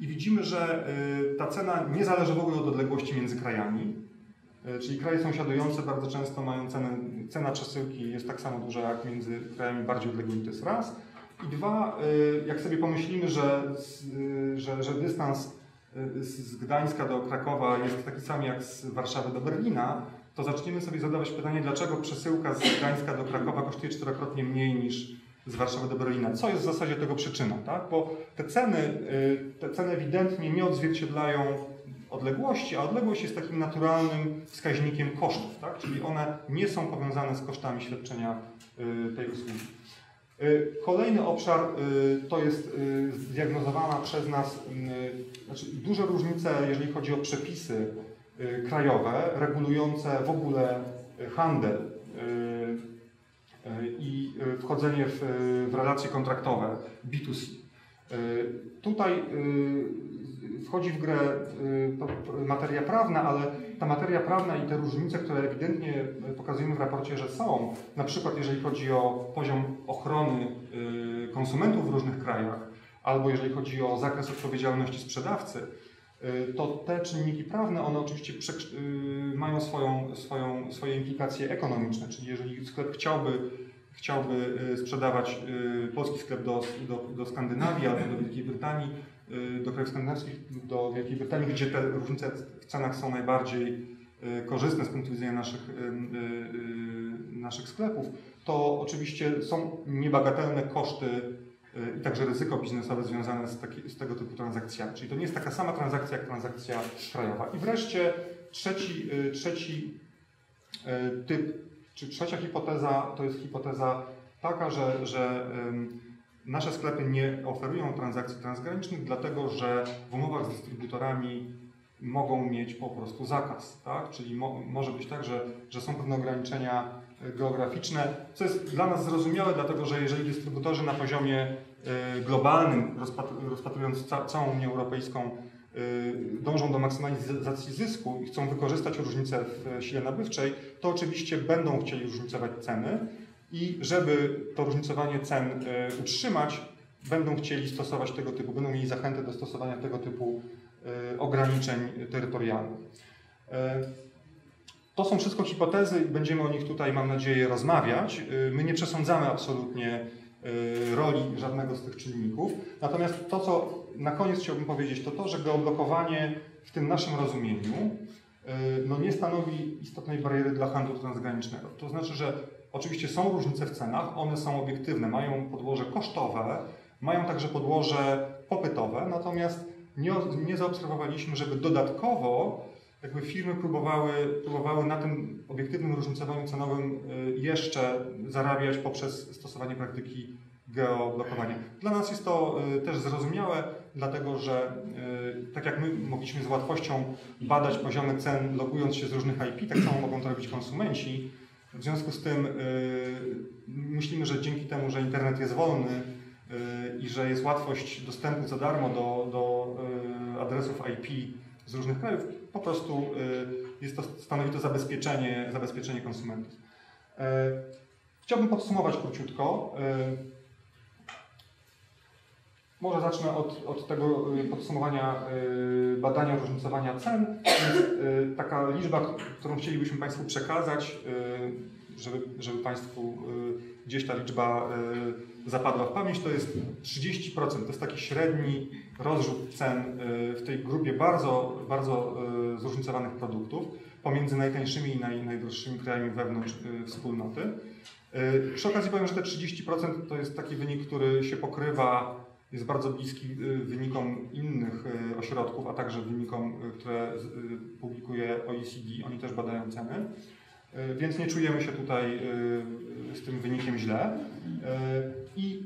I widzimy, że y, ta cena nie zależy w ogóle od odległości między krajami. Y, Czyli kraje sąsiadujące bardzo często mają cenę, cena przesyłki jest tak samo duża jak między krajami bardziej odległymi, to jest raz. I dwa, y, jak sobie pomyślimy, że, że, że dystans z Gdańska do Krakowa jest taki sam jak z Warszawy do Berlina, to zaczniemy sobie zadawać pytanie, dlaczego przesyłka z Gdańska do Krakowa kosztuje czterokrotnie mniej niż z Warszawy do Berlina. Co jest w zasadzie tego przyczyną, tak? Bo te ceny, y, te ceny ewidentnie nie odzwierciedlają odległości, a odległość jest takim naturalnym wskaźnikiem kosztów, tak? Czyli one nie są powiązane z kosztami świadczenia y, tej usługi. Y, Kolejny obszar to jest zdiagnozowana przez nas znaczy duże różnice, jeżeli chodzi o przepisy krajowe regulujące w ogóle y, handel y, y, i y, wchodzenie w, y, w relacje kontraktowe B2C. Y, Tutaj y, wchodzi w grę y, materia prawna, ale ta materia prawna i te różnice, które ewidentnie pokazujemy w raporcie, że są, na przykład jeżeli chodzi o poziom ochrony y, konsumentów w różnych krajach, albo jeżeli chodzi o zakres odpowiedzialności sprzedawcy, y, to te czynniki prawne, one oczywiście y, mają swoją, swoją, swoje implikacje ekonomiczne, czyli jeżeli sklep chciałby, chciałby y, sprzedawać y, polski sklep do, do, do Skandynawii albo do Wielkiej Brytanii, y, do krajów skandynawskich, do Wielkiej Brytanii, gdzie te różnice w cenach są najbardziej y, korzystne z punktu widzenia naszych, y, y, y, naszych sklepów, to oczywiście są niebagatelne koszty y, i także ryzyko biznesowe związane z, taki, z tego typu transakcjami. Czyli to nie jest taka sama transakcja jak transakcja krajowa. I wreszcie trzeci, y, trzeci y, typ, czy trzecia hipoteza to jest hipoteza taka, że, że nasze sklepy nie oferują transakcji transgranicznych, dlatego że w umowach z dystrybutorami mogą mieć po prostu zakaz, tak? Czyli mo, może być tak, że, że są pewne ograniczenia y, geograficzne, co jest dla nas zrozumiałe, dlatego że jeżeli dystrybutorzy na poziomie y, globalnym, rozpatr- rozpatrując ca, całą Unię Europejską, y, dążą do maksymalizacji zysku i chcą wykorzystać różnice w sile nabywczej, to oczywiście będą chcieli różnicować ceny i żeby to różnicowanie cen utrzymać, będą chcieli stosować tego typu, będą mieli zachętę do stosowania tego typu ograniczeń terytorialnych. Y, To są wszystko hipotezy i będziemy o nich tutaj, mam nadzieję, rozmawiać. Y, My nie przesądzamy absolutnie roli żadnego z tych czynników. Natomiast to, co na koniec chciałbym powiedzieć, to to, że geoblokowanie w tym naszym rozumieniu no nie stanowi istotnej bariery dla handlu transgranicznego. To znaczy, że oczywiście są różnice w cenach, one są obiektywne, mają podłoże kosztowe, mają także podłoże popytowe, natomiast nie, nie zaobserwowaliśmy, żeby dodatkowo jakby firmy próbowały, próbowały na tym obiektywnym różnicowaniu cenowym y, jeszcze zarabiać poprzez stosowanie praktyki geoblokowania. Dla nas jest to y, też zrozumiałe, dlatego że y, tak jak my mogliśmy z łatwością badać poziomy cen logując się z różnych IP, tak samo mogą to robić konsumenci. W związku z tym myślimy, że dzięki temu, że internet jest wolny i że jest łatwość dostępu za darmo do, do y, adresów IP z różnych krajów, po prostu y, jest to, stanowi to zabezpieczenie, zabezpieczenie konsumentów. Y, Chciałbym podsumować króciutko. Y, Może zacznę od, od tego y, podsumowania y, badania różnicowania cen. Y, taka liczba, którą chcielibyśmy Państwu przekazać, y, żeby, żeby Państwu y, gdzieś ta liczba y, zapadła w pamięć, to jest 30%. To jest taki średni rozrzut cen y, w tej grupie bardzo, bardzo y, zróżnicowanych produktów pomiędzy najtańszymi i naj, najdroższymi krajami wewnątrz y, wspólnoty. Przy okazji powiem, że te 30% to jest taki wynik, który się pokrywa, jest bardzo bliski wynikom innych ośrodków, a także wynikom, które publikuje OECD. Oni też badają ceny. Y, Więc nie czujemy się tutaj y, z tym wynikiem źle. Y, I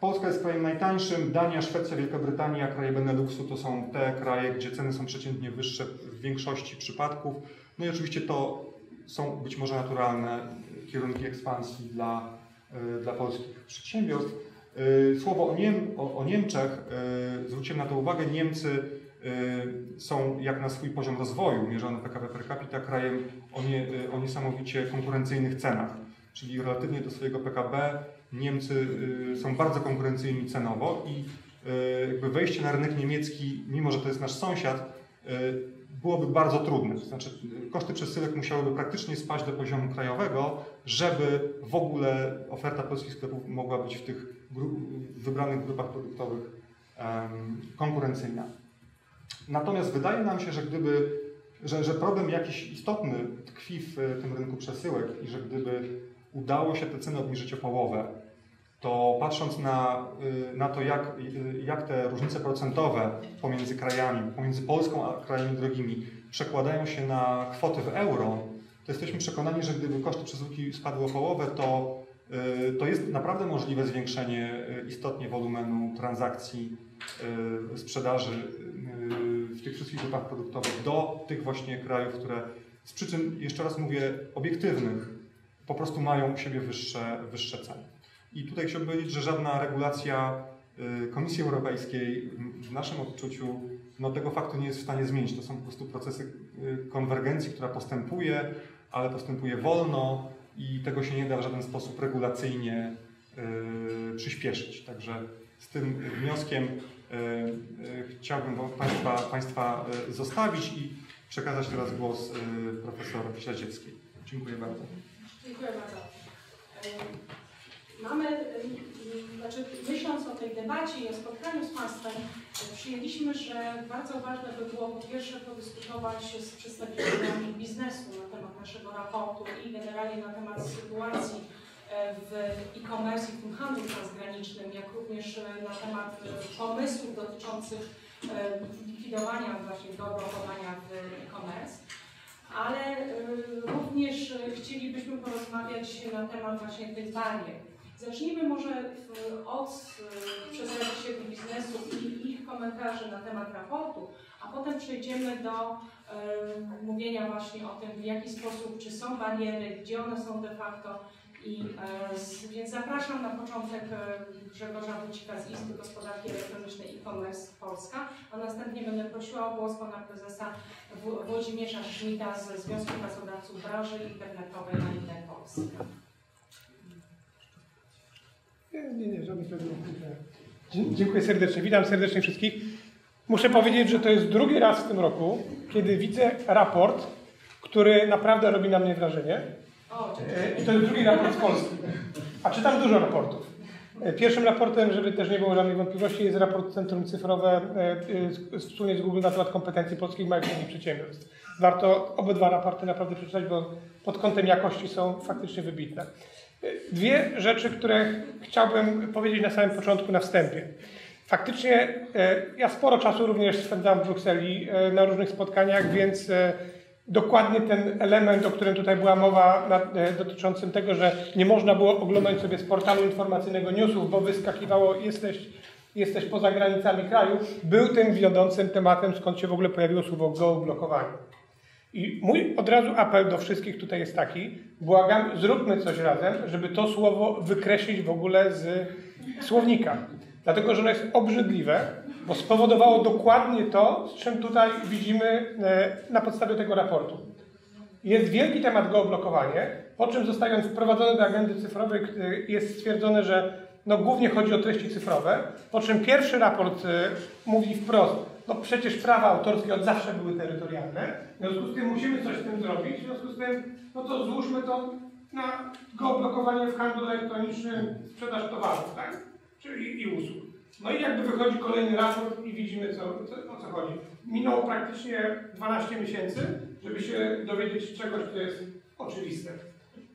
Polska jest krajem najtańszym, Dania, Szwecja, Wielka Brytania, kraje Beneluxu to są te kraje, gdzie ceny są przeciętnie wyższe w większości przypadków. No i oczywiście to są być może naturalne kierunki ekspansji dla, dla polskich przedsiębiorstw. Słowo o, Niem, o, o Niemczech, zwróciłem na to uwagę, Niemcy są jak na swój poziom rozwoju mierzony PKB per capita krajem o, nie, y, o niesamowicie konkurencyjnych cenach. Czyli relatywnie do swojego PKB Niemcy y, są bardzo konkurencyjni cenowo i y, jakby wejście na rynek niemiecki, mimo że to jest nasz sąsiad, y, byłoby bardzo trudne. To znaczy y, koszty przesyłek musiałyby praktycznie spaść do poziomu krajowego, żeby w ogóle oferta polskich sklepów mogła być w tych gru wybranych grupach produktowych em, konkurencyjna. Natomiast wydaje nam się, że gdyby, że, że problem jakiś istotny tkwi w e, tym rynku przesyłek i że gdyby udało się te ceny obniżyć o połowę, to patrząc na, y, na to, jak, y, jak te różnice procentowe pomiędzy krajami, pomiędzy Polską a krajami drogimi przekładają się na kwoty w euro, to jesteśmy przekonani, że gdyby koszty przesyłki spadły o połowę, to, y, to jest naprawdę możliwe zwiększenie istotnie wolumenu transakcji sprzedaży w tych wszystkich grupach produktowych do tych właśnie krajów, które z przyczyn, jeszcze raz mówię, obiektywnych, po prostu mają u siebie wyższe, wyższe ceny. I tutaj chciałbym powiedzieć, że żadna regulacja y, Komisji Europejskiej w naszym odczuciu no, tego faktu nie jest w stanie zmienić. To są po prostu procesy y, konwergencji, która postępuje, ale postępuje wolno i tego się nie da w żaden sposób regulacyjnie y, przyspieszyć. Także z tym wnioskiem chciałbym wo- Państwa, państwa y, zostawić i przekazać teraz głos profesor Śledzieckiej. Dziękuję bardzo. Dziękuję bardzo. Mamy, znaczy myśląc o tej debacie i o spotkaniu z Państwem, e, przyjęliśmy, że bardzo ważne by było po pierwsze podyskutować z przedstawicielami biznesu na temat naszego raportu i generalnie na temat sytuacji e, w e-commerce i w tym handlu transgranicznym, jak również e, na temat e, pomysłów dotyczących e, likwidowania właśnie dobrochowania w e-commerce ale również chcielibyśmy porozmawiać na temat właśnie tych barier. Zacznijmy może od przedstawicieli biznesu i ich komentarzy na temat raportu, a potem przejdziemy do mówienia właśnie o tym, w jaki sposób, czy są bariery, gdzie one są de facto. I, z, więc zapraszam na początek y, Grzegorza Wójcika z Izby Gospodarki Elektronicznej e-commerce Polska, a następnie będę prosiła o głos pana prezesa Wł- Włodzimierza Szmita z Związku Pracodawców Branży Internetowej AID Polska. Nie, nie, żadnych problemów. Dziękuję serdecznie. Witam serdecznie wszystkich. Muszę powiedzieć, że to jest drugi raz w tym roku, kiedy widzę raport, który naprawdę robi na mnie wrażenie. E, I to jest drugi raport z Polski. A czytam dużo raportów. E, Pierwszym raportem, żeby też nie było żadnych wątpliwości, jest raport Centrum Cyfrowe e, wspólnie z Google na temat kompetencji polskich małych i średnich przedsiębiorstw. Warto obydwa raporty naprawdę przeczytać, bo pod kątem jakości są faktycznie wybitne. Dwie rzeczy, które chciałbym powiedzieć na samym początku, na wstępie. Faktycznie ja sporo czasu również spędzam w Brukseli na różnych spotkaniach, więc dokładnie ten element, o którym tutaj była mowa, e, dotyczącym tego, że nie można było oglądać sobie z portalu informacyjnego newsów, bo wyskakiwało jesteś, jesteś poza granicami kraju, był tym wiodącym tematem, skąd się w ogóle pojawiło słowo geoblokowanie. I mój od razu apel do wszystkich tutaj jest taki, błagam, zróbmy coś razem, żeby to słowo wykreślić w ogóle z słownika. Dlatego, że ono jest obrzydliwe, bo spowodowało dokładnie to, z czym tutaj widzimy e, na podstawie tego raportu. Jest wielki temat geoblokowanie, po czym zostając wprowadzony do agendy cyfrowej k- jest stwierdzone, że no głównie chodzi o treści cyfrowe, po czym pierwszy raport e, mówi wprost, no przecież prawa autorskie od zawsze były terytorialne, w związku z tym musimy coś z tym zrobić, w związku z tym no to złóżmy to na geoblokowanie w handlu elektronicznym, sprzedaż towarów, tak? Czyli i usług. No i jakby wychodzi kolejny raport i widzimy co, co, o co chodzi. Minęło praktycznie 12 miesięcy, żeby się dowiedzieć czegoś, co jest oczywiste.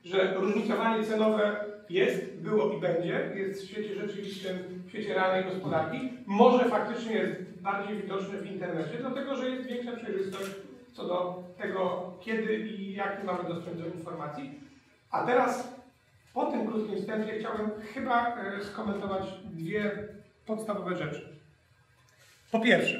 Że różnicowanie cenowe jest, było i będzie, jest w świecie rzeczywistym, w świecie realnej gospodarki. Może faktycznie jest bardziej widoczne w internecie, dlatego że jest większa przejrzystość co do tego, kiedy i jaki mamy dostęp do informacji. A teraz po tym krótkim wstępie chciałbym chyba e, skomentować dwie podstawowe rzeczy. Po pierwsze,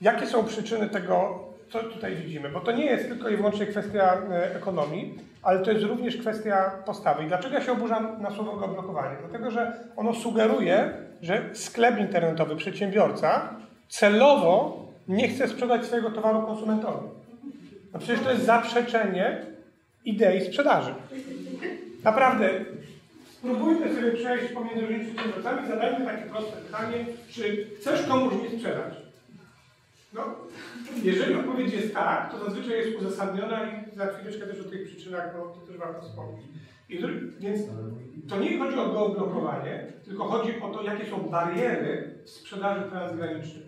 jakie są przyczyny tego, co tutaj widzimy? Bo to nie jest tylko i wyłącznie kwestia e, ekonomii, ale to jest również kwestia postawy. I dlaczego ja się oburzam na słowo geoblokowanie? Dlatego, że ono sugeruje, że sklep internetowy, przedsiębiorca celowo nie chce sprzedać swojego towaru konsumentowi. No przecież to jest zaprzeczenie idei sprzedaży. Naprawdę, spróbujmy sobie przejść pomiędzy różnymi przedsiębiorcami, zadajmy takie proste pytanie, czy chcesz komuś nie sprzedać? No, jeżeli odpowiedź jest tak, to zazwyczaj jest uzasadniona i za chwileczkę też o tych przyczynach, bo to też warto wspomnieć. I, więc to nie chodzi o geoblokowanie, tylko chodzi o to, jakie są bariery w sprzedaży transgranicznej.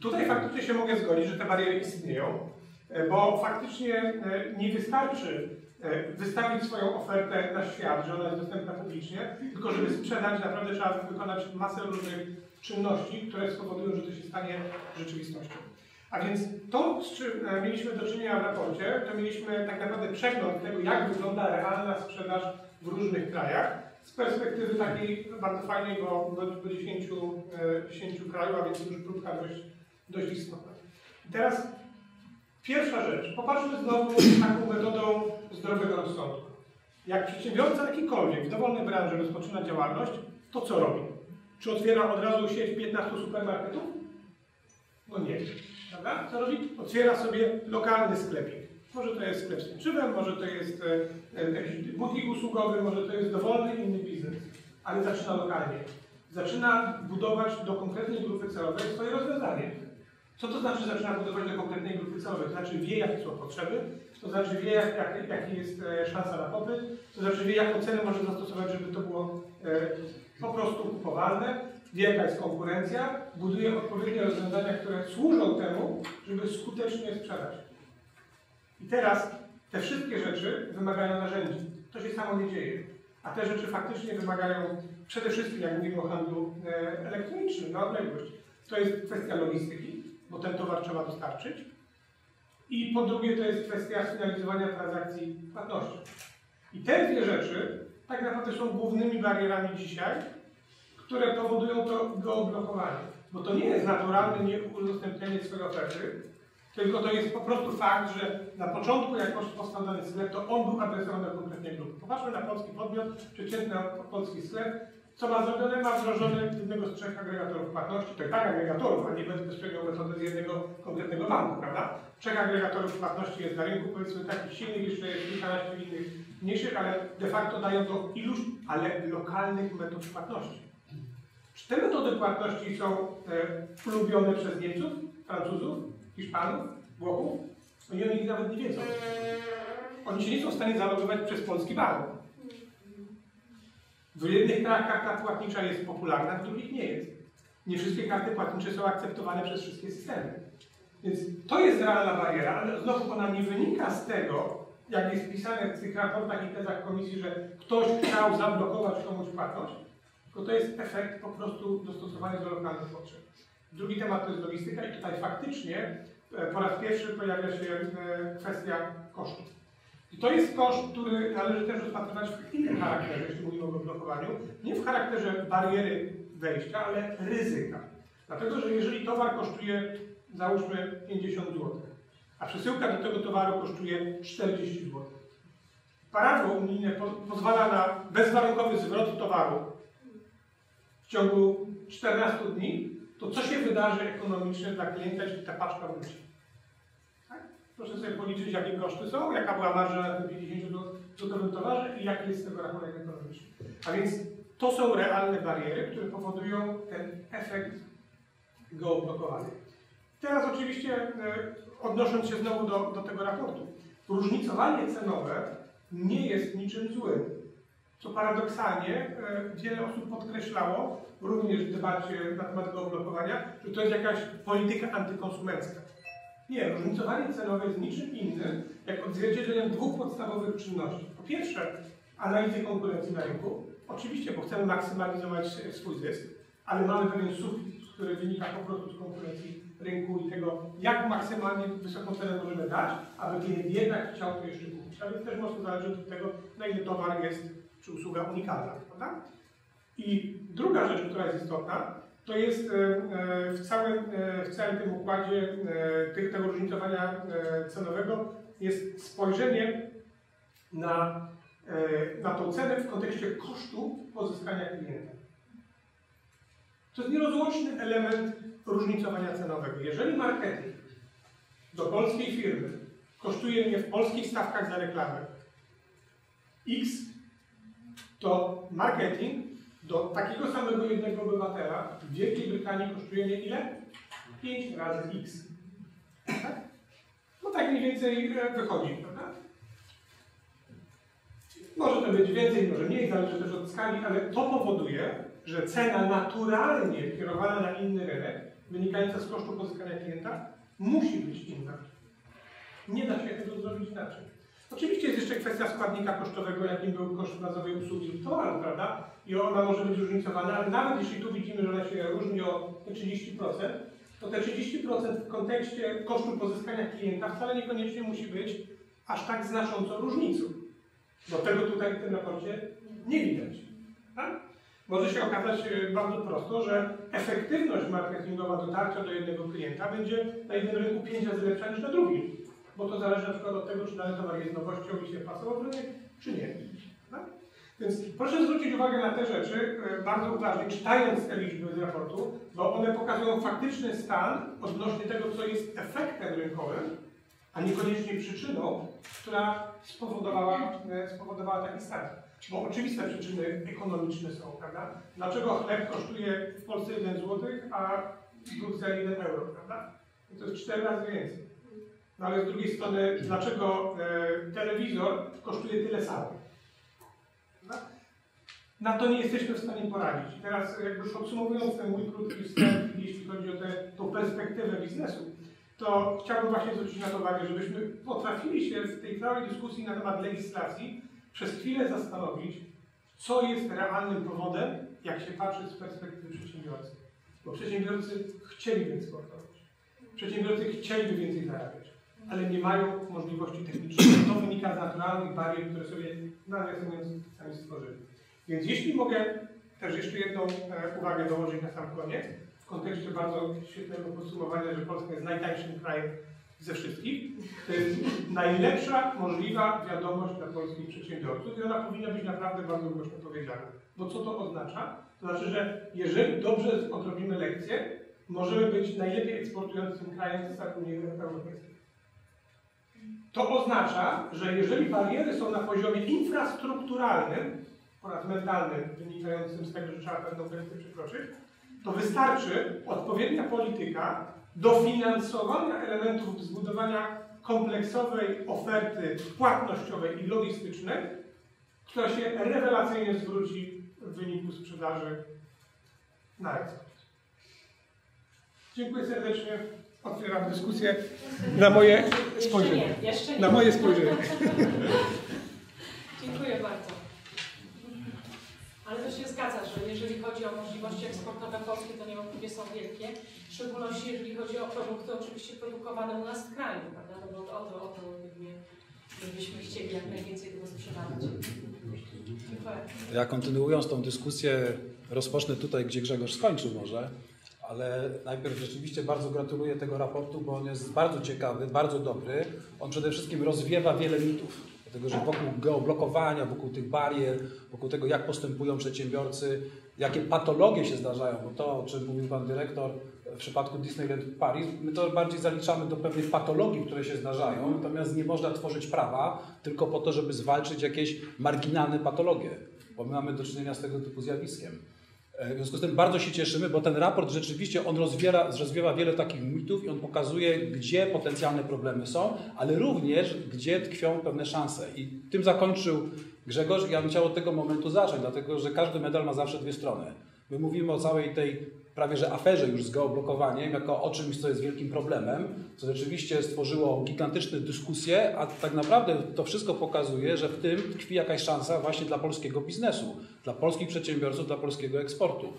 Tutaj faktycznie się mogę zgodzić, że te bariery istnieją, e, bo faktycznie e, nie wystarczy wystawić swoją ofertę na świat, że ona jest dostępna publicznie, tylko żeby sprzedać, naprawdę trzeba wykonać masę różnych czynności, które spowodują, że to się stanie rzeczywistością. A więc to, z czym e, mieliśmy do czynienia w raporcie, to mieliśmy tak naprawdę przegląd tego, jak wygląda realna sprzedaż w różnych krajach, z perspektywy takiej bardzo fajnej, bo do, do 10, e, 10 krajów, a więc już próbka dość, dość istotna. Teraz pierwsza rzecz. Popatrzmy znowu taką metodą zdrowego rozsądku. Jak przedsiębiorca jakikolwiek w dowolnej branży rozpoczyna działalność, to co robi? Czy otwiera od razu sieć 15 supermarketów? No nie. Prawda? Co robi? Otwiera sobie lokalny sklepik. Może to jest sklep z może to jest e, e, jakiś butik usługowy, może to jest dowolny inny biznes, ale zaczyna lokalnie. Zaczyna budować do konkretnej grupy celowej swoje rozwiązanie. Co to znaczy zaczyna budować do konkretnej grupy celowej? To znaczy wie, jakie są potrzeby, to znaczy wie, jak, jak, jaki jest e, szansa na popyt, to znaczy wie, jaką cenę może zastosować, żeby to było e, po prostu kupowalne, wie, jaka jest konkurencja, buduje odpowiednie rozwiązania, które służą temu, żeby skutecznie sprzedać. I teraz te wszystkie rzeczy wymagają narzędzi. To się samo nie dzieje. A te rzeczy faktycznie wymagają przede wszystkim, jak mówimy o handlu e, elektronicznym, na odległość. To jest kwestia logistyki, bo ten towar trzeba dostarczyć. I po drugie to jest kwestia sfinalizowania transakcji płatności. I te dwie rzeczy tak naprawdę są głównymi barierami dzisiaj, które powodują to geoblokowanie. Bo to nie jest naturalne nieudostępnianie swojej oferty, tylko to jest po prostu fakt, że na początku, jak powstał dany sklep, to on był adresowany do konkretnej grupy. Popatrzmy na polski podmiot, przeciętny polski sklep. Co ma zrobione? Ma wdrożony jednego z trzech agregatorów płatności, i tak agregatorów, a nie bezpośrednią metodę z jednego konkretnego banku, prawda? Trzech agregatorów płatności jest na rynku, powiedzmy takich silnych, jeszcze jest kilkanaście innych mniejszych, ale de facto dają to iluś, ale lokalnych metod płatności. Czy te metody płatności są e, ulubione przez Niemców, Francuzów, Hiszpanów, Włochów? Oni o nich nawet nie wiedzą. Oni się nie są w stanie zalogować przez polski bank. W jednych krajach karta płatnicza jest popularna, w drugich nie jest. Nie wszystkie karty płatnicze są akceptowane przez wszystkie systemy. Więc to jest realna bariera, ale znowu ona nie wynika z tego, jak jest pisane w tych raportach i tezach komisji, że ktoś chciał zablokować komuś płatność, tylko to jest efekt po prostu dostosowania do lokalnych potrzeb. Drugi temat to jest logistyka i tutaj faktycznie e, po raz pierwszy pojawia się e, kwestia kosztów. To jest koszt, który należy też rozpatrywać w innym charakterze, jeśli mówimy o blokowaniu. Nie w charakterze bariery wejścia, ale ryzyka. Dlatego, że jeżeli towar kosztuje, załóżmy 50 zł, a przesyłka do tego towaru kosztuje 40 zł. Prawo unijne po, pozwala na bezwarunkowy zwrot towaru w ciągu 14 dni, to co się wydarzy ekonomicznie dla klienta, jeśli ta paczka wróci? Proszę sobie policzyć, jakie koszty są, jaka była marża na tym 50-złotowym towarze i jaki jest z tego rachunek ekonomiczny. A więc to są realne bariery, które powodują ten efekt geoblokowania. Teraz oczywiście e, odnosząc się znowu do, do tego raportu, różnicowanie cenowe nie jest niczym złym. Co paradoksalnie e, wiele osób podkreślało, również w debacie na temat geoblokowania, że to jest jakaś polityka antykonsumencka. Nie, różnicowanie cenowe jest niczym innym, jak odzwierciedleniem dwóch podstawowych czynności. Po pierwsze, analizy konkurencji na rynku. Oczywiście, bo chcemy maksymalizować swój zysk, ale mamy pewien sufit, który wynika po prostu z konkurencji rynku i tego, jak maksymalnie wysoką cenę możemy dać, aby klient jednak chciał to jeszcze kupić. A więc też mocno zależy od tego, na ile towar jest, czy usługa unikalna. Prawda? I druga rzecz, która jest istotna, to jest e, e, w całym, e, w całym tym układzie tego różnicowania cenowego jest spojrzenie na, na tą cenę w kontekście kosztu pozyskania klienta. To jest nierozłączny element różnicowania cenowego. Jeżeli marketing do polskiej firmy kosztuje mnie w polskich stawkach za reklamę X, to marketing do takiego samego jednego obywatela w Wielkiej Brytanii kosztuje mnie ile? 5 razy X. Tak? No tak mniej więcej e, wychodzi, prawda? Może to być więcej, może mniej, zależy też od skali, ale to powoduje, że cena naturalnie kierowana na inny rynek, wynikająca z kosztu pozyskania klienta, musi być inna. Nie da się tego zrobić inaczej. Oczywiście jest jeszcze kwestia składnika kosztowego, jakim był koszt bazowej usługi towaru, prawda? I ona może być różnicowana, ale nawet jeśli tu widzimy, że ona się różni o te 30%, to te 30% w kontekście kosztu pozyskania klienta wcale niekoniecznie musi być aż tak znaczącą różnicą. Bo tego tutaj w tym raporcie nie widać. Tak? Może się okazać e, bardzo prosto, że efektywność marketingowa dotarcia do jednego klienta będzie na jednym rynku 5 razy lepsza niż na drugim. Bo to zależy na przykład od tego, czy dany towar jest nowością i się pasował rynek, czy nie. Tak? Więc proszę zwrócić uwagę na te rzeczy e, bardzo uważnie, czytając te liczby z raportu, bo one pokazują faktyczny stan odnośnie tego, co jest efektem rynkowym, a niekoniecznie przyczyną, która spowodowała, e, spowodowała taki stan. Bo oczywiste przyczyny ekonomiczne są, prawda? Dlaczego chleb kosztuje w Polsce 1 zł, a w Brukseli 1 euro, prawda? I to jest 4 razy więcej. No ale z drugiej strony, dlaczego e, telewizor kosztuje tyle samo? Prawda? Na to nie jesteśmy w stanie poradzić. I teraz jakby już podsumowując ten mój krótki wstęp, jeśli chodzi o tę perspektywę biznesu, to chciałbym właśnie zwrócić na to uwagę, żebyśmy potrafili się w tej całej dyskusji na temat legislacji przez chwilę zastanowić, co jest realnym powodem, jak się patrzy z perspektywy przedsiębiorcy. Bo przedsiębiorcy chcieliby eksportować. Przedsiębiorcy chcieliby więcej zarabiać, ale nie mają możliwości technicznych. To wynika z naturalnych barier, które sobie, nawiasem mówiąc, sami stworzyli. Więc jeśli mogę też jeszcze jedną e, uwagę dołożyć na sam koniec, w kontekście bardzo świetnego podsumowania, że Polska jest najtańszym krajem ze wszystkich. To jest najlepsza możliwa wiadomość dla polskich przedsiębiorców i ona powinna być naprawdę bardzo głośno powiedziana. Bo co to oznacza? To znaczy, że jeżeli dobrze odrobimy lekcję, możemy być najlepiej eksportującym krajem z Unii Europejskiej. To oznacza, że jeżeli bariery są na poziomie infrastrukturalnym oraz mentalnym, wynikającym z tego, że trzeba pewną kwestię przekroczyć, to wystarczy odpowiednia polityka dofinansowania elementów zbudowania kompleksowej oferty płatnościowej i logistycznej, która się rewelacyjnie zwróci w wyniku sprzedaży na eksport. Dziękuję serdecznie. Otwieram dyskusję na moje spojrzenie. Jeszcze nie, jeszcze nie. Na moje spojrzenie. Dziękuję bardzo. Ale też jest zgadza, że jeżeli chodzi o możliwości eksportowe Polski, to niewątpliwie są wielkie. W szczególności jeżeli chodzi o produkty oczywiście produkowane u nas w kraju, prawda? No bo o to, o to pewnie byśmy chcieli jak najwięcej tego sprzedawać. Dziękuję. Ja kontynuując tą dyskusję, rozpocznę tutaj, gdzie Grzegorz skończył może, ale najpierw rzeczywiście bardzo gratuluję tego raportu, bo on jest bardzo ciekawy, bardzo dobry. On przede wszystkim rozwiewa wiele mitów, dlatego że wokół geoblokowania, wokół tych barier, wokół tego, jak postępują przedsiębiorcy, jakie patologie się zdarzają, bo to, o czym mówił Pan Dyrektor w przypadku Disneyland Paris, my to bardziej zaliczamy do pewnych patologii, które się zdarzają, natomiast nie można tworzyć prawa tylko po to, żeby zwalczyć jakieś marginalne patologie, bo my mamy do czynienia z tego typu zjawiskiem. E, W związku z tym bardzo się cieszymy, bo ten raport rzeczywiście on rozwiera, rozwiewa wiele takich mitów i on pokazuje, gdzie potencjalne problemy są, ale również gdzie tkwią pewne szanse. I tym zakończył Grzegorz i ja bym chciał od tego momentu zacząć, dlatego że każdy medal ma zawsze dwie strony. My mówimy o całej tej prawie że aferze już z geoblokowaniem, jako o czymś, co jest wielkim problemem, co rzeczywiście stworzyło gigantyczne dyskusje, a tak naprawdę to wszystko pokazuje, że w tym tkwi jakaś szansa właśnie dla polskiego biznesu, dla polskich przedsiębiorców, dla polskiego eksportu.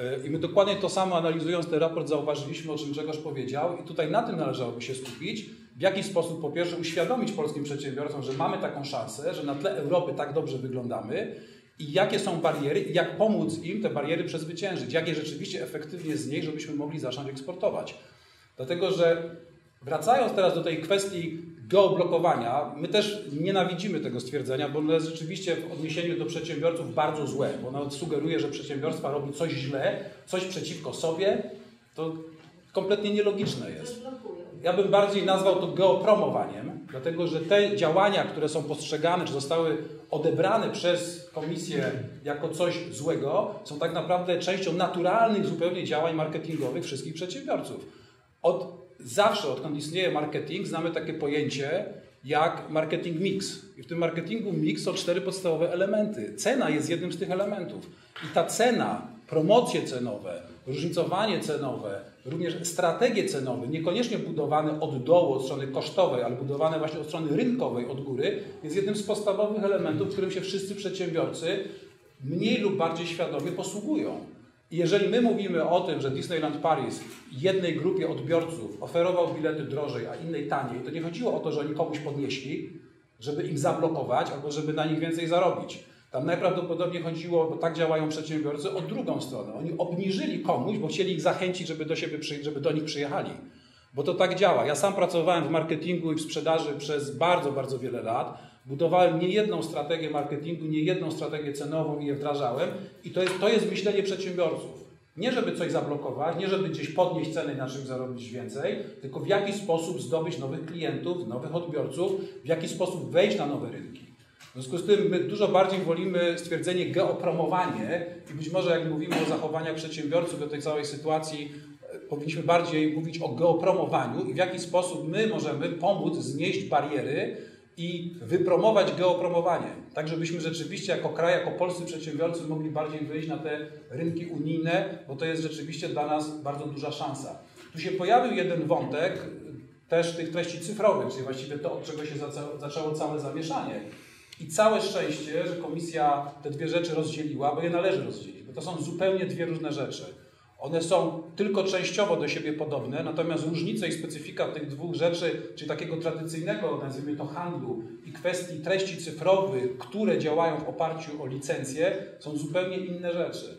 E, I my dokładnie to samo analizując ten raport zauważyliśmy, o czym Grzegorz powiedział i tutaj na tym należałoby się skupić, w jaki sposób po pierwsze uświadomić polskim przedsiębiorcom, że mamy taką szansę, że na tle Europy tak dobrze wyglądamy i jakie są bariery i jak pomóc im te bariery przezwyciężyć, jak je rzeczywiście efektywnie znieść, żebyśmy mogli zacząć eksportować. Dlatego, że wracając teraz do tej kwestii geoblokowania, my też nienawidzimy tego stwierdzenia, bo ono jest rzeczywiście w odniesieniu do przedsiębiorców bardzo złe, bo ono sugeruje, że przedsiębiorstwa robi coś źle, coś przeciwko sobie, to kompletnie nielogiczne jest. Ja bym bardziej nazwał to geopromowaniem, dlatego że te działania, które są postrzegane, czy zostały odebrane przez komisję jako coś złego, są tak naprawdę częścią naturalnych zupełnie działań marketingowych wszystkich przedsiębiorców. Od zawsze, odkąd istnieje marketing, znamy takie pojęcie jak marketing mix. I w tym marketingu mix są cztery podstawowe elementy. Cena jest jednym z tych elementów. I ta cena, promocje cenowe, różnicowanie cenowe, również strategie cenowe, niekoniecznie budowane od dołu, od strony kosztowej, ale budowane właśnie od strony rynkowej, od góry, jest jednym z podstawowych elementów, którym się wszyscy przedsiębiorcy mniej lub bardziej świadomie posługują. I jeżeli my mówimy o tym, że Disneyland Paris jednej grupie odbiorców oferował bilety drożej, a innej taniej, to nie chodziło o to, że oni komuś podnieśli, żeby im zablokować albo żeby na nich więcej zarobić. Tam najprawdopodobniej chodziło, bo tak działają przedsiębiorcy, o drugą stronę. Oni obniżyli komuś, bo chcieli ich zachęcić, żeby do siebie, żeby do nich przyjechali. Bo to tak działa. Ja sam pracowałem w marketingu i w sprzedaży przez bardzo, bardzo wiele lat. Budowałem nie jedną strategię marketingu, nie jedną strategię cenową i je wdrażałem. I to jest, to jest myślenie przedsiębiorców. Nie żeby coś zablokować, nie żeby gdzieś podnieść ceny na czymś zarobić więcej, tylko w jaki sposób zdobyć nowych klientów, nowych odbiorców, w jaki sposób wejść na nowe rynki. W związku z tym my dużo bardziej wolimy stwierdzenie geopromowanie i być może jak mówimy o zachowaniach przedsiębiorców do tej całej sytuacji, e, powinniśmy bardziej mówić o geopromowaniu i w jaki sposób my możemy pomóc znieść bariery i wypromować geopromowanie, tak żebyśmy rzeczywiście jako kraj, jako polscy przedsiębiorcy mogli bardziej wyjść na te rynki unijne, bo to jest rzeczywiście dla nas bardzo duża szansa. Tu się pojawił jeden wątek też tych treści cyfrowych, czyli właściwie to, od czego się zaczęło całe zamieszanie. I całe szczęście, że komisja te dwie rzeczy rozdzieliła, bo je należy rozdzielić, bo to są zupełnie dwie różne rzeczy. One są tylko częściowo do siebie podobne, natomiast różnice i specyfika tych dwóch rzeczy, czyli takiego tradycyjnego, nazwijmy to handlu i kwestii treści cyfrowych, które działają w oparciu o licencje, są zupełnie inne rzeczy.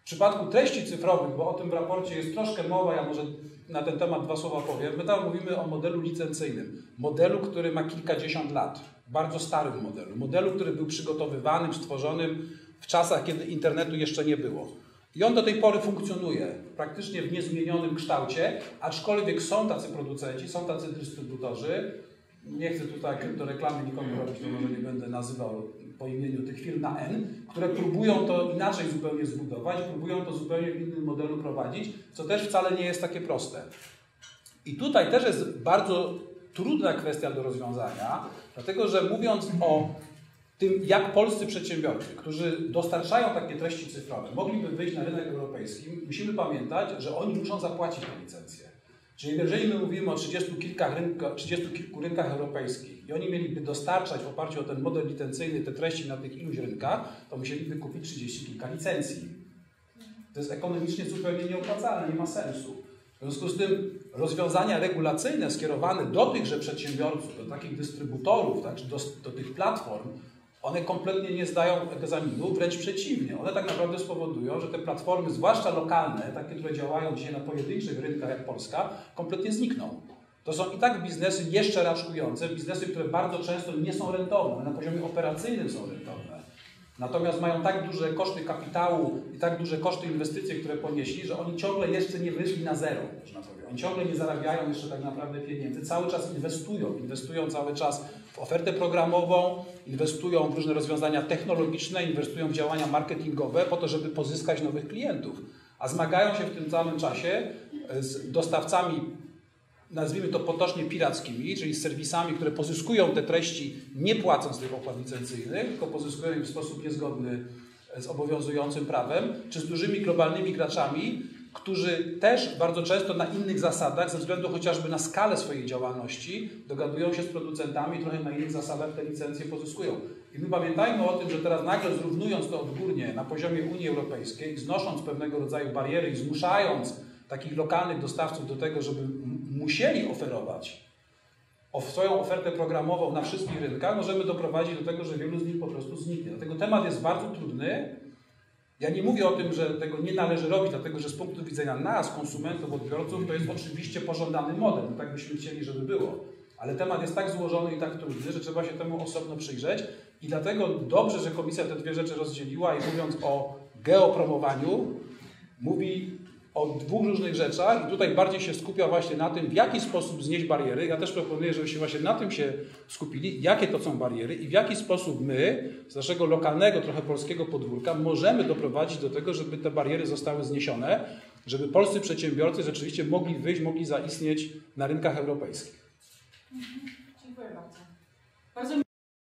W przypadku treści cyfrowych, bo o tym w raporcie jest troszkę mowa, ja może na ten temat dwa słowa powiem. My tam mówimy o modelu licencyjnym. Modelu, który ma kilkadziesiąt lat. Bardzo starym modelu. Modelu, który był przygotowywanym, stworzonym w czasach, kiedy internetu jeszcze nie było. I on do tej pory funkcjonuje praktycznie w niezmienionym kształcie, aczkolwiek są tacy producenci, są tacy dystrybutorzy. Nie chcę tutaj do reklamy nikomu robić, to może nie będę nazywał po imieniu tych firm na N, które próbują to inaczej zupełnie zbudować, próbują to zupełnie w innym modelu prowadzić, co też wcale nie jest takie proste. I tutaj też jest bardzo trudna kwestia do rozwiązania, dlatego że mówiąc o tym, jak polscy przedsiębiorcy, którzy dostarczają takie treści cyfrowe, mogliby wyjść na rynek europejski, musimy pamiętać, że oni muszą zapłacić tę licencję. Czyli jeżeli my mówimy o 30 kilka rynka, 30 kilku rynkach europejskich i oni mieliby dostarczać w oparciu o ten model licencyjny te treści na tych iluś rynkach, to musieliby kupić 30 kilka licencji. To jest ekonomicznie zupełnie nieopłacalne, nie ma sensu. W związku z tym rozwiązania regulacyjne skierowane do tychże przedsiębiorców, do takich dystrybutorów, tak, do, do tych platform, one kompletnie nie zdają egzaminu, wręcz przeciwnie. One tak naprawdę spowodują, że te platformy, zwłaszcza lokalne, takie, które działają dzisiaj na pojedynczych rynkach jak Polska, kompletnie znikną. To są i tak biznesy jeszcze raczkujące, biznesy, które bardzo często nie są rentowne, na poziomie operacyjnym są rentowne. Natomiast mają tak duże koszty kapitału i tak duże koszty inwestycji, które ponieśli, że oni ciągle jeszcze nie wyszli na zero. Oni ciągle nie zarabiają jeszcze tak naprawdę pieniędzy. Cały czas inwestują, inwestują cały czas w ofertę programową, inwestują w różne rozwiązania technologiczne, inwestują w działania marketingowe po to, żeby pozyskać nowych klientów. A zmagają się w tym całym czasie z dostawcami nazwijmy to potocznie pirackimi, czyli z serwisami, które pozyskują te treści nie płacąc tych opłat licencyjnych, tylko pozyskują je w sposób niezgodny z obowiązującym prawem, czy z dużymi globalnymi graczami, którzy też bardzo często na innych zasadach, ze względu chociażby na skalę swojej działalności, dogadują się z producentami, trochę na innych zasadach te licencje pozyskują. I my pamiętajmy o tym, że teraz nagle zrównując to odgórnie na poziomie Unii Europejskiej, znosząc pewnego rodzaju bariery i zmuszając takich lokalnych dostawców do tego, żeby musieli oferować swoją ofertę programową na wszystkich rynkach, możemy doprowadzić do tego, że wielu z nich po prostu zniknie. Dlatego temat jest bardzo trudny. Ja nie mówię o tym, że tego nie należy robić, dlatego że z punktu widzenia nas, konsumentów, odbiorców, to jest oczywiście pożądany model. No tak byśmy chcieli, żeby było. Ale temat jest tak złożony i tak trudny, że trzeba się temu osobno przyjrzeć. I dlatego dobrze, że komisja te dwie rzeczy rozdzieliła i mówiąc o geopromowaniu, mówi o dwóch różnych rzeczach i tutaj bardziej się skupia właśnie na tym, w jaki sposób znieść bariery. Ja też proponuję, żebyśmy właśnie na tym się skupili, jakie to są bariery i w jaki sposób my z naszego lokalnego, trochę polskiego podwórka możemy doprowadzić do tego, żeby te bariery zostały zniesione, żeby polscy przedsiębiorcy rzeczywiście mogli wyjść, mogli zaistnieć na rynkach europejskich. Dziękuję bardzo. bardzo